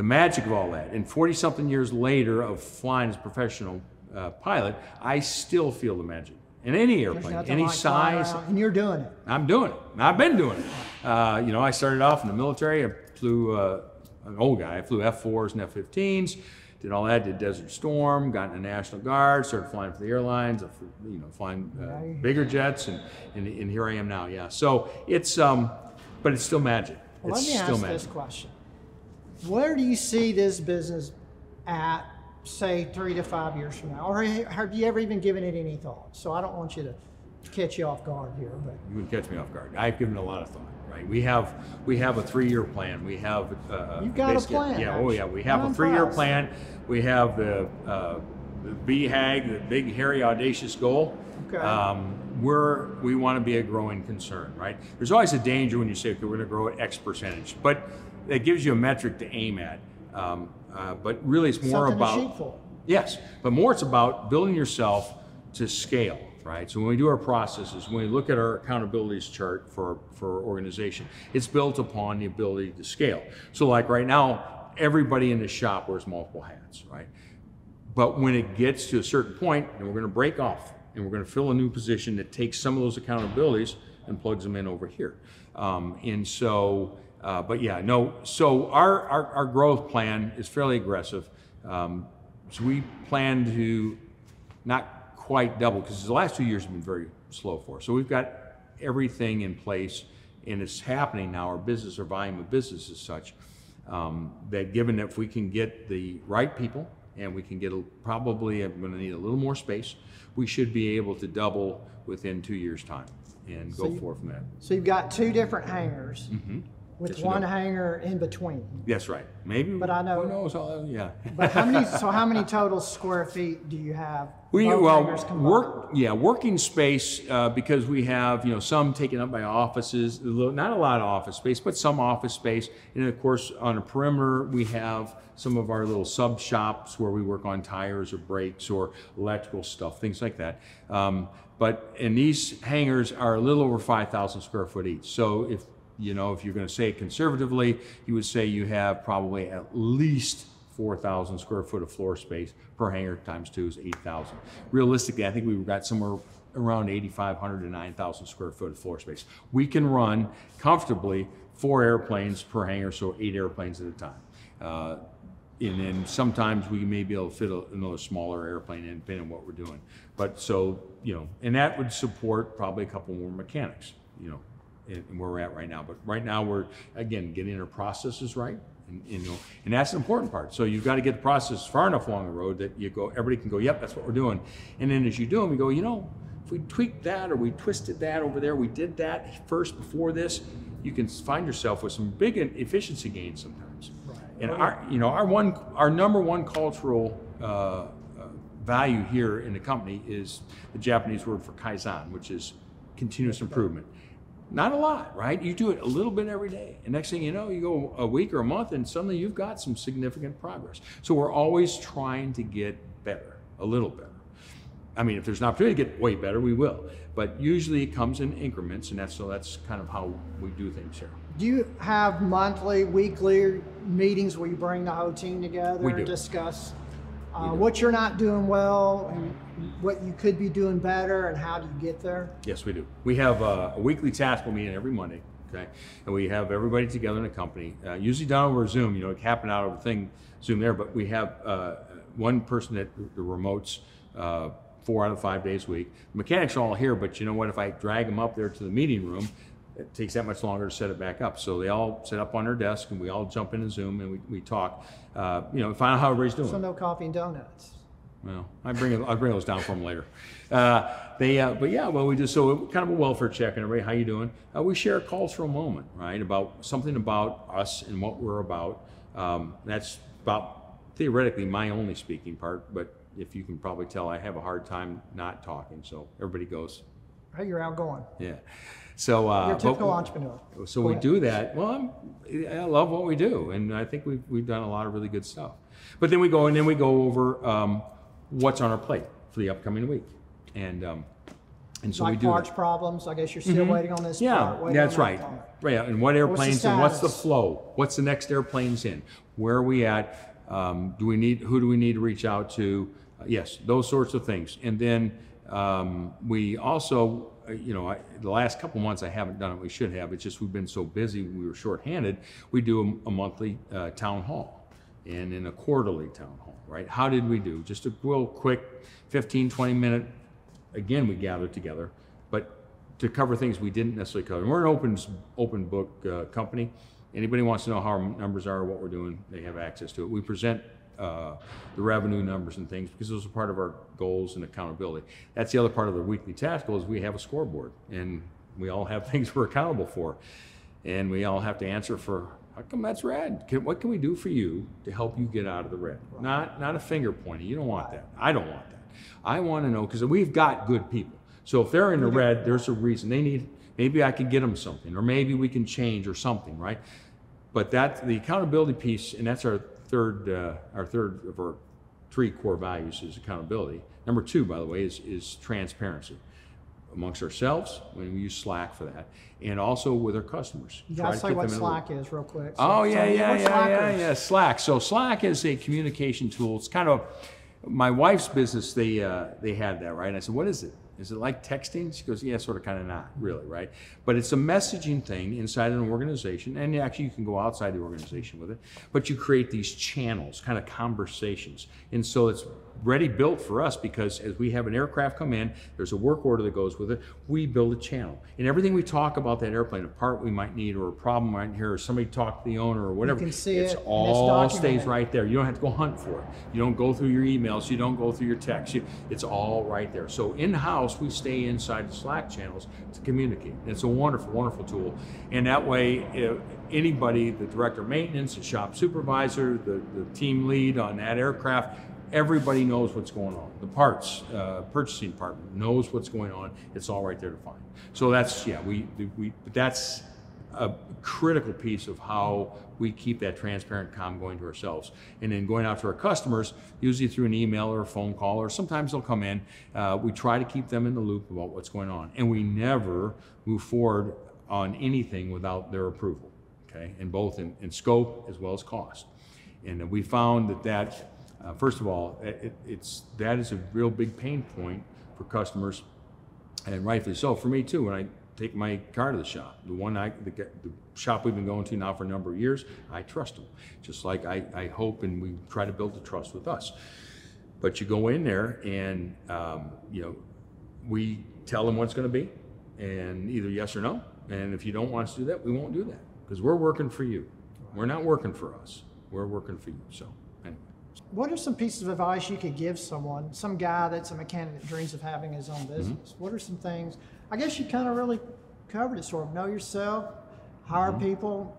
B: The magic of all that. And 40 something years later of flying as a professional uh, pilot, I still feel the magic. In any airplane, any size,
A: and you're doing it.
B: I'm doing it. I've been doing it. Uh, you know, I started off in the military. I flew, uh, an old guy, I flew F4s and F15s, did all that, did Desert Storm, got in the National Guard, started flying for the airlines, flew, you know, flying uh, bigger jets, and, and, and here I am now, yeah. So it's, um, but it's still magic.
A: Well,
B: it's
A: let me
B: still
A: ask
B: magic.
A: this question: Where do you see this business at, say, three to five years from now, or have you ever even given it any thought? So I don't want you to catch you off guard here, but
B: you would catch me off guard. I've given it a lot of thought. Right, we have we have a three-year plan. We have uh,
A: You've got a
B: basically-
A: plan,
B: Yeah, oh yeah, we have a three-year plan. We have the uh, the BHAG, the big, hairy, audacious goal.
A: Okay.
B: Um, we're we want to be a growing concern, right? There's always a danger when you say, okay, we're going to grow at X percentage, but that gives you a metric to aim at. Um, uh, but really, it's more
A: something
B: about
A: to shoot for.
B: Yes, but more it's about building yourself to scale, right? So when we do our processes, when we look at our accountabilities chart for, for our organization, it's built upon the ability to scale. So like right now, everybody in the shop wears multiple hats, right? But when it gets to a certain point, and we're going to break off, and we're going to fill a new position that takes some of those accountabilities and plugs them in over here. Um, and so, uh, but yeah, no. So our, our our growth plan is fairly aggressive. Um, so we plan to not quite double because the last two years have been very slow for us. So we've got everything in place, and it's happening now. Our business, our volume of business is such um, that given if we can get the right people and we can get a, probably I'm going to need a little more space, we should be able to double within two years' time and go
A: So you-
B: forward from that.
A: So you've got two different hangars
B: Mm-hmm.
A: With
B: Yes, you
A: one
B: do.
A: hangar in between.
B: That's right. Maybe.
A: But I know-
B: Who knows? I'll- yeah.
A: But how many? so how many [laughs] total square feet do you have?
B: We
A: both
B: well
A: hangars combined?
B: work yeah working space uh, because we have you know some taken up by offices a little, not a lot of office space but some office space and of course on a perimeter we have some of our little sub shops where we work on tires or brakes or electrical stuff things like that um, but and these hangars are a little over 5,000 square foot each so if you know if you're going to say conservatively you would say you have probably at least 4,000 square foot of floor space per hangar times two is 8,000. Realistically, I think we've got somewhere around 8,500 to 9,000 square foot of floor space. We can run comfortably four airplanes per hangar, so eight airplanes at a time. Uh, and then sometimes we may be able to fit a, another smaller airplane in, depending on what we're doing. But so, you know, and that would support probably a couple more mechanics, you know, and where we're at right now. But right now, we're, again, getting our processes right. And, and, you know, and that's an important part. So you've got to get the process far enough along the road that you go, everybody can go, yep, that's what we're doing. And then as you do them, you go, you know, if we tweaked that or we twisted that over there, we did that first before this, you can find yourself with some big efficiency gains sometimes. Right. And our, you know, our one, our number one cultural uh, uh, value here in the company is the Japanese word for kaizen, which is continuous improvement. Not a lot, right? You do it a little bit every day. And next thing you know, you go a week or a month and suddenly you've got some significant progress. So we're always trying to get better, a little better. I mean, if there's an opportunity to get way better, we will. But usually it comes in increments, and that's so that's kind of how we do things here.
A: Do you have monthly, weekly meetings where you bring the whole team together
B: We
A: and
B: do.
A: discuss uh, what you're not doing well and what you could be doing better and how do you get there?
B: Yes, we do. We have uh, a weekly task We meeting every Monday, okay? And we have everybody together in a company, uh, usually done over Zoom. You know, it can happen out of a thing, Zoom there, but we have uh, one person that the remotes uh, four out of five days a week. The mechanics are all here, but you know what? If I drag them up there to the meeting room, it takes that much longer to set it back up. So they all sit up on their desk and we all jump into Zoom and we, we talk, uh, you know, find out how everybody's doing.
A: So no coffee and donuts.
B: Well, I bring I'll bring those down for them later. Uh, they, uh, but yeah, well, we just so kind of a welfare check and everybody, how you doing? Uh, we share calls for a cultural moment, right? About something about us and what we're about. Um, that's about theoretically my only speaking part, but if you can probably tell, I have a hard time not talking. So everybody goes,
A: Hey, you're outgoing.
B: yeah. So uh,
A: You're a
B: but-
A: typical entrepreneur.
B: so
A: Go
B: we
A: ahead.
B: do that. Well, I'm, I love what we do, and I think we've we've done a lot of really good stuff. But then we go and then we go over um, what's on our plate for the upcoming week, and um, and so we
A: like
B: do.
A: parts
B: that.
A: problems. I guess you're still waiting on this
B: Yeah,
A: part.
B: that's
A: on that
B: right. Right, and what airplanes and what's the flow? What's the next airplanes in? Where are we at? Um, do we need? Who do we need to reach out to? Uh, yes, those sorts of things. And then um, we also, uh, you know, I, the last couple months I haven't done it. We should have. It's just we've been so busy. We were shorthanded. We do a, a monthly uh, town hall and in a quarterly town hall. Right? How did we do? Just a real quick 15, 20 minute again, we gathered together, but to cover things we didn't necessarily cover. And we're an open, open book uh, company. Anybody wants to know how our numbers are, what we're doing, they have access to it. We present uh, the revenue numbers and things because those are part of our goals and accountability. That's the other part of the weekly task goal is we have a scoreboard and we all have [laughs] things we're accountable for. And we all have to answer for how come that's red? Can, what can we do for you to help you get out of the red? Not, not a finger pointing. You don't want that. I don't want that. I want to know because we've got good people. So if they're in the red, there's a reason they need. Maybe I can get them something, or maybe we can change or something, right? But that the accountability piece, and that's our third, uh, our third of our three core values is accountability. Number two, by the way, is is transparency amongst ourselves when we use Slack for that, and also with our customers.
A: You gotta say what
B: them in the loop.
A: Slack is real quick. So-
B: Oh yeah, yeah, yeah, yeah, yeah. Slack. So Slack is a communication tool. It's kind of my wife's business. They uh, they had that right. And I said, what is it? Is it like texting? She goes, yeah, sort of, kind of not really, right? But it's a messaging thing inside an organization, and actually you can go outside the organization with it. But you create these channels, kind of conversations, and so it's ready built for us because as we have an aircraft come in, there's a work order that goes with it. We build a channel, and everything we talk about that airplane, a part we might need, or a problem we might hear, or somebody talk to the owner, or whatever.
A: you can see
B: it's
A: it, and it's
B: all stays right there. You don't have to go hunt for it. You don't go through your emails. You don't go through your texts. You, it's all right there. So in house, we stay inside the Slack channels to communicate. It's a wonderful, wonderful tool, and that way, anybody, the director of maintenance, the shop supervisor, the, the team lead on that aircraft. Everybody knows what's going on. The parts, uh, purchasing department knows what's going on. It's all right there to find. So that's yeah, we we but that's a critical piece of how we keep that transparent com going to ourselves and then going out to our customers usually through an email or a phone call or sometimes they'll come in uh, we try to keep them in the loop about what's going on and we never move forward on anything without their approval okay and both in, in scope as well as cost and we found that that uh, first of all it, it- it's that is a real big pain point for customers and rightfully so for me too when i take my car to the shop. The one i the, the shop we've been going to now for a number of years i trust them just like i, I hope and we try to build the trust with us. But you go in there and um, you know we tell them what's going to be and either yes or no and if you don't want us to do that we won't do that because we're working for you. We're not working for us. We're working for you so
A: What are some pieces of advice you could give someone, some guy that's a mechanic that dreams of having his
B: Mm-hmm.
A: own business? What are some things? I guess you kind of really covered it, sort of. Know yourself, hire
B: Mm-hmm.
A: people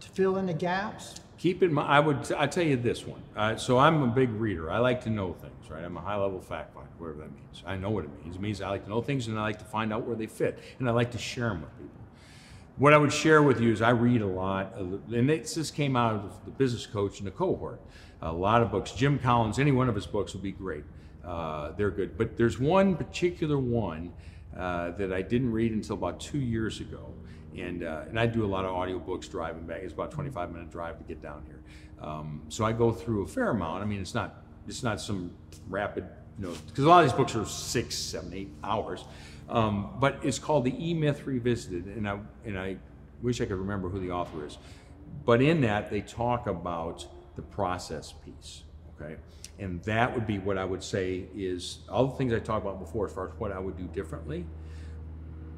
A: to fill in the gaps.
B: keep in mind, I would, I tell you this one. Uh, so I'm a big reader. I like to know things, right? I'm a high level fact finder, whatever that means. I know what it means. It means I like to know things and I like to find out where they fit and I like to share them with people. What I would share with you is I read a lot, and this came out of the business coach and the cohort. A lot of books. Jim Collins, any one of his books would be great. Uh, they're good. But there's one particular one uh, that I didn't read until about two years ago. And, uh, and I do a lot of audiobooks driving back. It's about a 25 minute drive to get down here. Um, so I go through a fair amount. I mean, it's not, it's not some rapid, you know, because a lot of these books are six, seven, eight hours. Um, but it's called the E Myth Revisited. And I, and I wish I could remember who the author is. But in that, they talk about the process piece, okay? And that would be what I would say is all the things I talked about before as far as what I would do differently.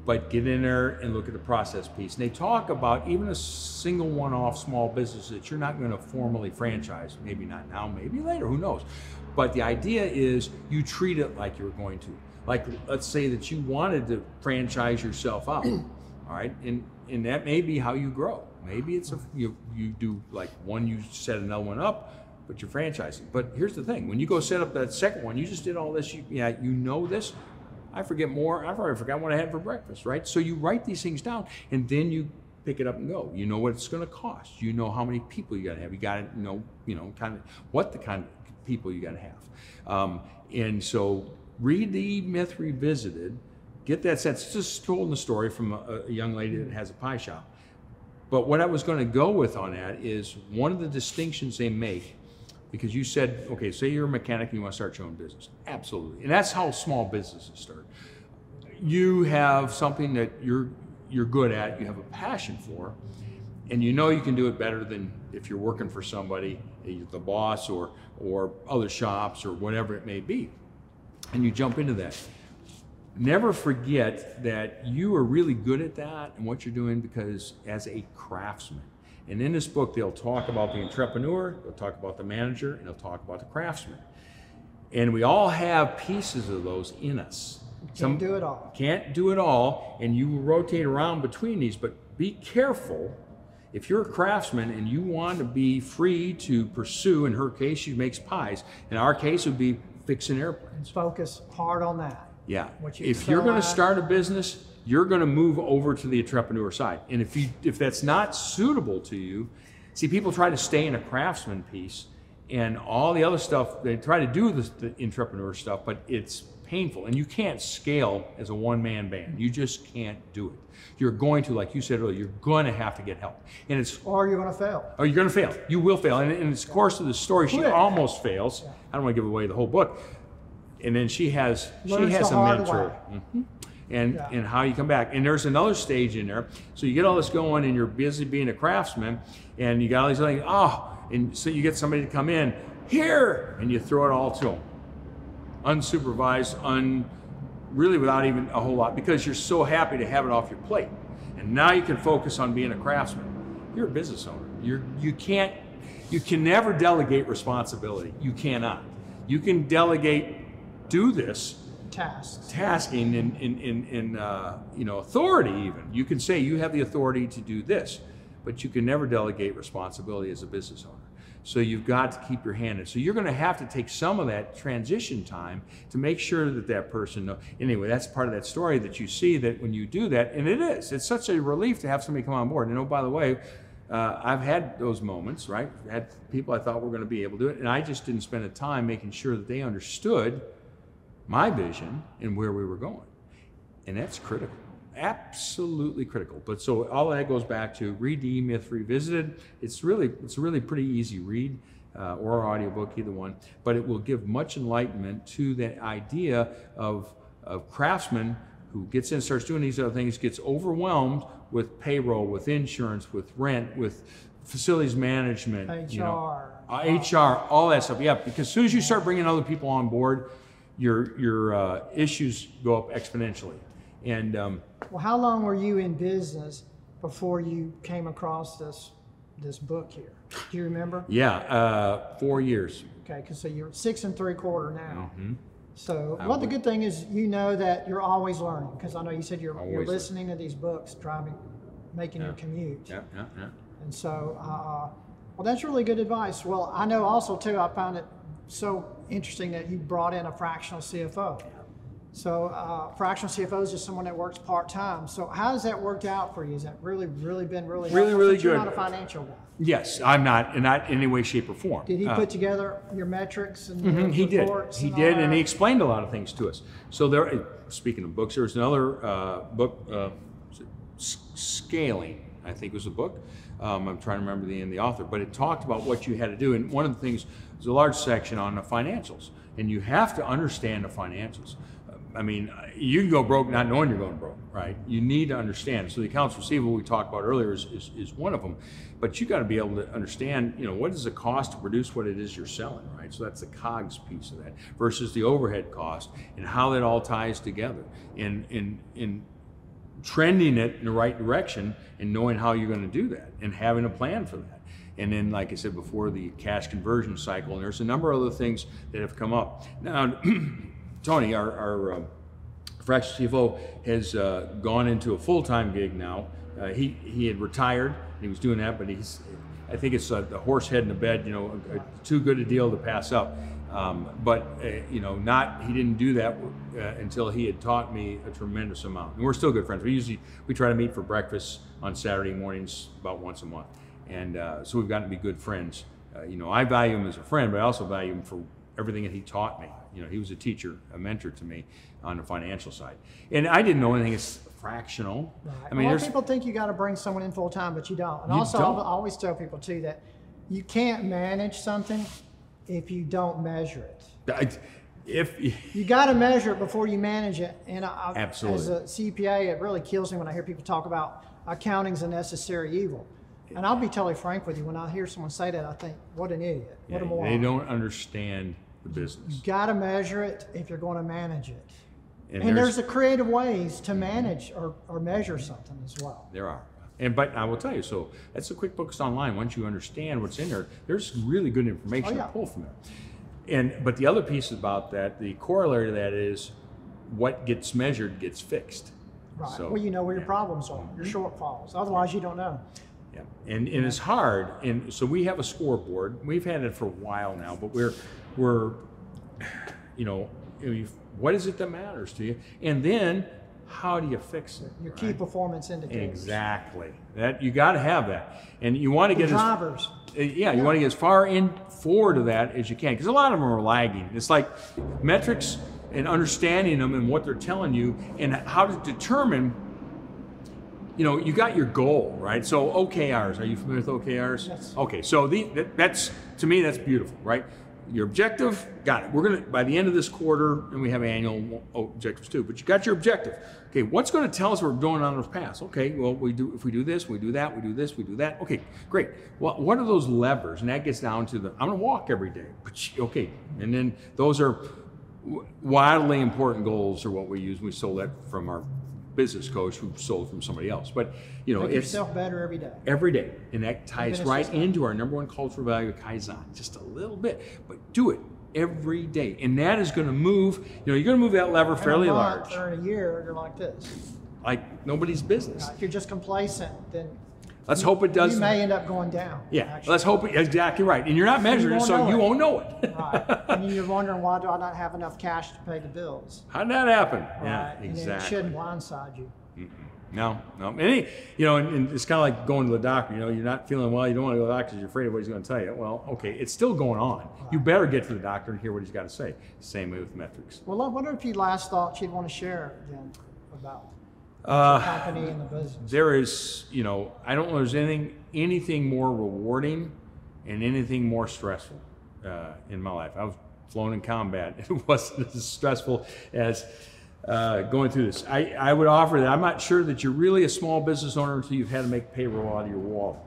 B: But get in there and look at the process piece. And they talk about even a single one off small business that you're not going to formally franchise, maybe not now, maybe later, who knows. But the idea is you treat it like you're going to. Like, let's say that you wanted to franchise yourself out, [clears throat] all right? And, and that may be how you grow. Maybe it's a, you, you do like one, you set another one up, but you're franchising. But here's the thing: when you go set up that second one, you just did all this. You, yeah, you know this. I forget more. I've already forgot what I had for breakfast, right? So you write these things down, and then you pick it up and go. You know what it's going to cost. You know how many people you got to have. You got to know, you know, kind of what the kind of people you got to have. Um, and so read the Myth Revisited. Get that sense. It's just told the story from a, a young lady that has a pie shop. But what I was going to go with on that is one of the distinctions they make because you said, okay, say you're a mechanic and you want to start your own business. Absolutely. And that's how small businesses start. You have something that you're you're good at, you have a passion for, and you know you can do it better than if you're working for somebody, the boss or or other shops or whatever it may be. And you jump into that. Never forget that you are really good at that and what you're doing because as a craftsman, and in this book, they'll talk about the entrepreneur, they'll talk about the manager, and they'll talk about the craftsman. And we all have pieces of those in us.
A: Can't Some, do it all.
B: Can't do it all, and you rotate around between these, but be careful. If you're a craftsman and you want to be free to pursue, in her case, she makes pies. In our case, it would be fixing airplanes.
A: Focus hard on that.
B: Yeah. You if you're going to start a business, you're going to move over to the entrepreneur side. And if you if that's not suitable to you, see people try to stay in a craftsman piece and all the other stuff they try to do the, the entrepreneur stuff, but it's painful and you can't scale as a one man band. You just can't do it. You're going to, like you said earlier, you're going to have to get help, and it's
A: or you're going to fail.
B: Or you're going to fail. You will fail, and in the course of the story, she almost fails. I don't want to give away the whole book, and then she has
A: Learns
B: she has
A: a
B: mentor. Mm-hmm and, yeah. and how you come back. And there's another stage in there. So you get all this going and you're busy being a craftsman and you got all these things, oh, and so you get somebody to come in, here, and you throw it all to them. Unsupervised, un, really without even a whole lot, because you're so happy to have it off your plate. And now you can focus on being a craftsman. You're a business owner. You're, you can't, you can never delegate responsibility. You cannot. You can delegate, do this,
A: tasks.
B: Tasking in, in, in, in uh, you know, authority even. You can say you have the authority to do this, but you can never delegate responsibility as a business owner. So you've got to keep your hand in. So you're going to have to take some of that transition time to make sure that that person knows. Anyway, that's part of that story that you see that when you do that, and it is, it's such a relief to have somebody come on board. And oh, by the way, uh, I've had those moments, right? Had people I thought were going to be able to do it, and I just didn't spend the time making sure that they understood my vision and where we were going. And that's critical, absolutely critical. But so all that goes back to read the E-Myth Revisited. It's really, it's a really pretty easy read. Uh, or audiobook, either one, but it will give much enlightenment to that idea of, of craftsmen who gets in, starts doing these other things, gets overwhelmed with payroll, with insurance, with rent, with facilities management,
A: HR,
B: you know, uh, HR, all that stuff. Yeah, because as soon as you start bringing other people on board, your your uh, issues go up exponentially. And um,
A: well, how long were you in business before you came across this this book here? Do you remember?
B: Yeah, uh, four years.
A: Okay, because so you're six and three quarter now. Mm-hmm. So, what the good thing is, you know that you're always learning. Because I know you said you're, you're listening to these books, driving, making
B: yeah.
A: your commute.
B: Yeah, yeah, yeah.
A: And so, uh, well, that's really good advice. Well, I know also too, I found it so interesting that you brought in a fractional CFO So uh, fractional CFO is just someone that works part time. So how has that worked out for you? Has that really, really been really
B: Really,
A: helpful
B: really
A: since You're not a financial guy.
B: Yes, I'm not, in not in any way, shape, or form.
A: Did he
B: Uh,
A: put together your metrics and your
B: Mhm, he did.
A: reports
B: He
A: and
B: did, and he explained a lot of things to us. So there, uh, speaking of books, there was another uh, book, uh, was it S- Scaling, I think was the book. Um, I'm trying to remember the name of the author, but it talked about what you had to do. And one of the things was a large section on the financials, and you have to understand the financials. I mean, you can go broke not knowing you're going broke, right? You need to understand. So the accounts receivable we talked about earlier is, is, is one of them, but you got to be able to understand, you know, what does it cost to produce what it is you're selling, right? So that's the COGS piece of that versus the overhead cost and how that all ties together. And in in trending it in the right direction and knowing how you're going to do that and having a plan for that. And then, like I said before, the cash conversion cycle. And there's a number of other things that have come up. Now, [clears throat] Tony, our, our um, CFO, has uh, gone into a full-time gig now. Uh, he he had retired. He was doing that, but he's. I think it's uh, the horse head in the bed. You know, a, a, too good a deal to pass up. Um, but uh, you know, not he didn't do that uh, until he had taught me a tremendous amount. And we're still good friends. We usually we try to meet for breakfast on Saturday mornings about once a month, and uh, so we've gotten to be good friends. Uh, you know, I value him as a friend, but I also value him for everything that he taught me. You know, he was a teacher, a mentor to me on the financial side, and I didn't know anything is fractional.
A: Right.
B: I mean,
A: a lot of people think you got to bring someone in full time, but you don't. And
B: You
A: also,
B: don't.
A: I always tell people too that you can't manage something if you don't measure it.
B: I- if
A: You got to measure it before you manage it. And I,
B: Absolutely.
A: as a CPA, it really kills me when I hear people talk about accounting's a necessary evil. And I'll be totally frank with you. When I hear someone say that, I think, what an idiot. What a moron.
B: they don't understand the business.
A: You got to measure it if you're going to manage it.
B: And,
A: And,
B: there's,
A: there's, a creative ways to mm-hmm. manage or, or measure something as well.
B: there are. And but I will tell you, so that's the QuickBooks Online. Once you understand what's in there, there's really good information
A: Oh, yeah.
B: to pull from there. And but the other piece about that, the corollary to that is what gets measured gets fixed.
A: Right.
B: So,
A: well, you know where your problems are, your mm-hmm. shortfalls. Otherwise, you don't know.
B: Yeah, and, and it's hard. And so we have a scoreboard. We've had it for a while now, but we're we're you know, what is it that matters to you? And then how do you fix it?
A: Your key
B: right?
A: performance indicators.
B: Exactly. That you got to have that, and you want to get as
A: drivers.
B: uh, yeah, you want to get as far in forward of that as you can because a lot of them are lagging. It's like metrics and understanding them and what they're telling you and how to determine. You know, you got your goal, right? So OKRs. Are you familiar with OKRs?
A: Yes.
B: Okay, so the, that, that's to me that's beautiful, right? Your objective, got it. We're gonna by the end of this quarter, and we have annual oh, objectives too. But you got your objective. Okay, what's going to tell us we're going on those paths? Okay, well we do if we do this, we do that, we do this, we do that. Okay, great. Well, what are those levers? And that gets down to the I'm to walk every day. Okay, and then those are wildly important goals are what we use. We stole that from our business coach who sold from somebody else. But you know,
A: Make
B: it's
A: yourself better every day.
B: every day. And that ties right into our number one cultural value, Kaizen, just a little bit, but do it every day. And that is going to move, you know, you're going to move that lever
A: In
B: fairly large,
A: Or in a year, you're like this.
B: like nobody's business.
A: If you're just complacent, then
B: Let's hope it does.
A: you may end up going down.
B: yeah,
A: actually.
B: let's hope it, exactly right. And you're not measuring it, so you
A: it.
B: won't know it.
A: Right. [laughs] and you're wondering why do I not have enough cash to pay the bills?
B: How did that happen? Yeah,
A: Right. And then it shouldn't blindside you.
B: No, no. Any, you know, and, and it's kind of like going to the doctor. You know, you're not feeling well. You don't want to go to the doctor because you're afraid of what he's going to tell you. Well, okay, it's still going on. You better get to the doctor and hear what he's got to say. Same way with metrics.
A: Well, I wonder if you last thoughts you'd want to share then about
B: Uh,
A: company and the business.
B: there is, you know, I don't know. There's anything anything more rewarding and anything more stressful uh, in my life. I've flown in combat. [laughs] It wasn't as stressful as uh, going through this. I, I would offer that I'm not sure that you're really a small business owner until you've had to make payroll out of your wallet.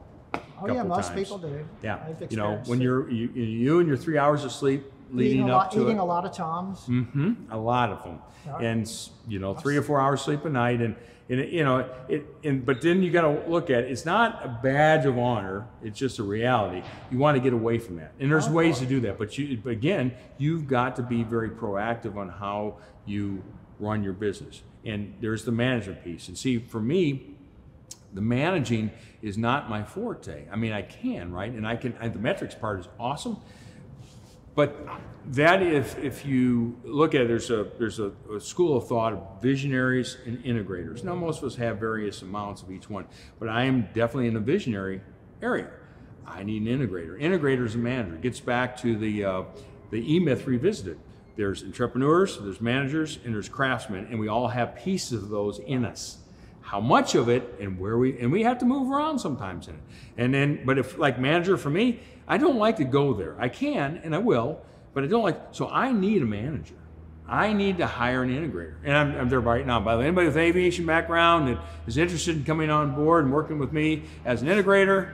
A: Oh yeah, most
B: times.
A: people do.
B: Yeah, you know, when
A: it.
B: you're you, you and your three hours of sleep leading
A: eating a
B: up
A: lot,
B: to
A: eating
B: it.
A: a lot of times.
B: hmm A lot of them, and you know, three or four hours sleep a night, and, and you know, it. And but then you got to look at it's not a badge of honor; it's just a reality. You want to get away from that, and there's ways to do that. But you, but again, you've got to be very proactive on how you run your business, and there's the management piece. And see, for me, the managing is not my forte. I mean, I can, right? And I can, and the metrics part is awesome. But that if if you look at it, there's a there's a, a, school of thought of visionaries and integrators. Now most of us have various amounts of each one, but I am definitely in the visionary area. I need an integrator. Integrator is a manager. It gets back to the uh, the E Myth revisited. There's entrepreneurs, there's managers, and there's craftsmen, and we all have pieces of those in us. How much of it and where we and we have to move around sometimes in it. And then, but if like manager for me, I don't like to go there. I can and I will, but I don't like. So I need a manager. I need to hire an integrator, and I'm, I'm, there right now. By the way, anybody with aviation background that is interested in coming on board and working with me as an integrator,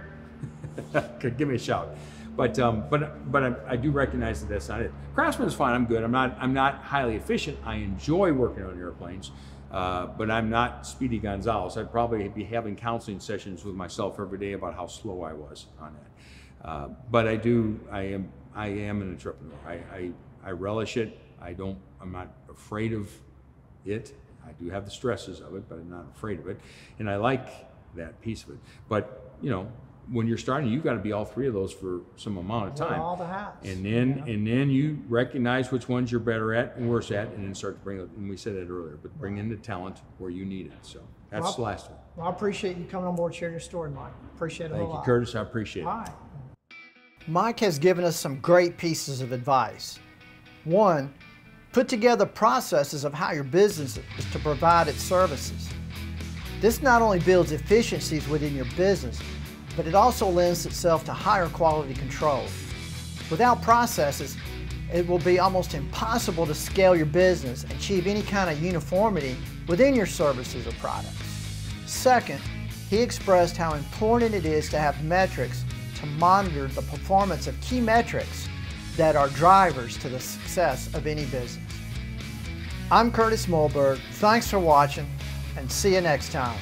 B: [laughs] give me a shout. But um, but but I, I, do recognize that that's not it. Craftsman is fine. I'm good. I'm not I'm not highly efficient. I enjoy working on airplanes, uh, but I'm not Speedy Gonzales. I'd probably be having counseling sessions with myself every day about how slow I was on that. Uh, but I do. I am I am an entrepreneur. I, I I relish it. I don't. I'm not afraid of it. I do have the stresses of it, but I'm not afraid of it, and I like that piece of it. But you know, when you're starting, you've got to be all three of those for some amount of time.
D: all the hats.
B: And then yeah. and then you recognize which ones you're better at and worse at, and then start to bring it. And we said that earlier, but bring in the talent where you need it. So that's well, the last one.
D: Well, I appreciate you coming on board, sharing your story, Mike. Appreciate it.
B: Thank
D: you,
B: lot. Curtis. I appreciate it.
D: Hi.
A: Mike has given us some great pieces of advice. One, put together processes of how your business is to provide its services. This not only builds efficiencies within your business, but it also lends itself to higher quality control. Without processes, it will be almost impossible to scale your business and achieve any kind of uniformity within your services or products. Second, he expressed how important it is to have metrics to monitor the performance of key metrics that are drivers to the success of any business. I'm Curtis Mulberg. Thanks for watching and see you next time.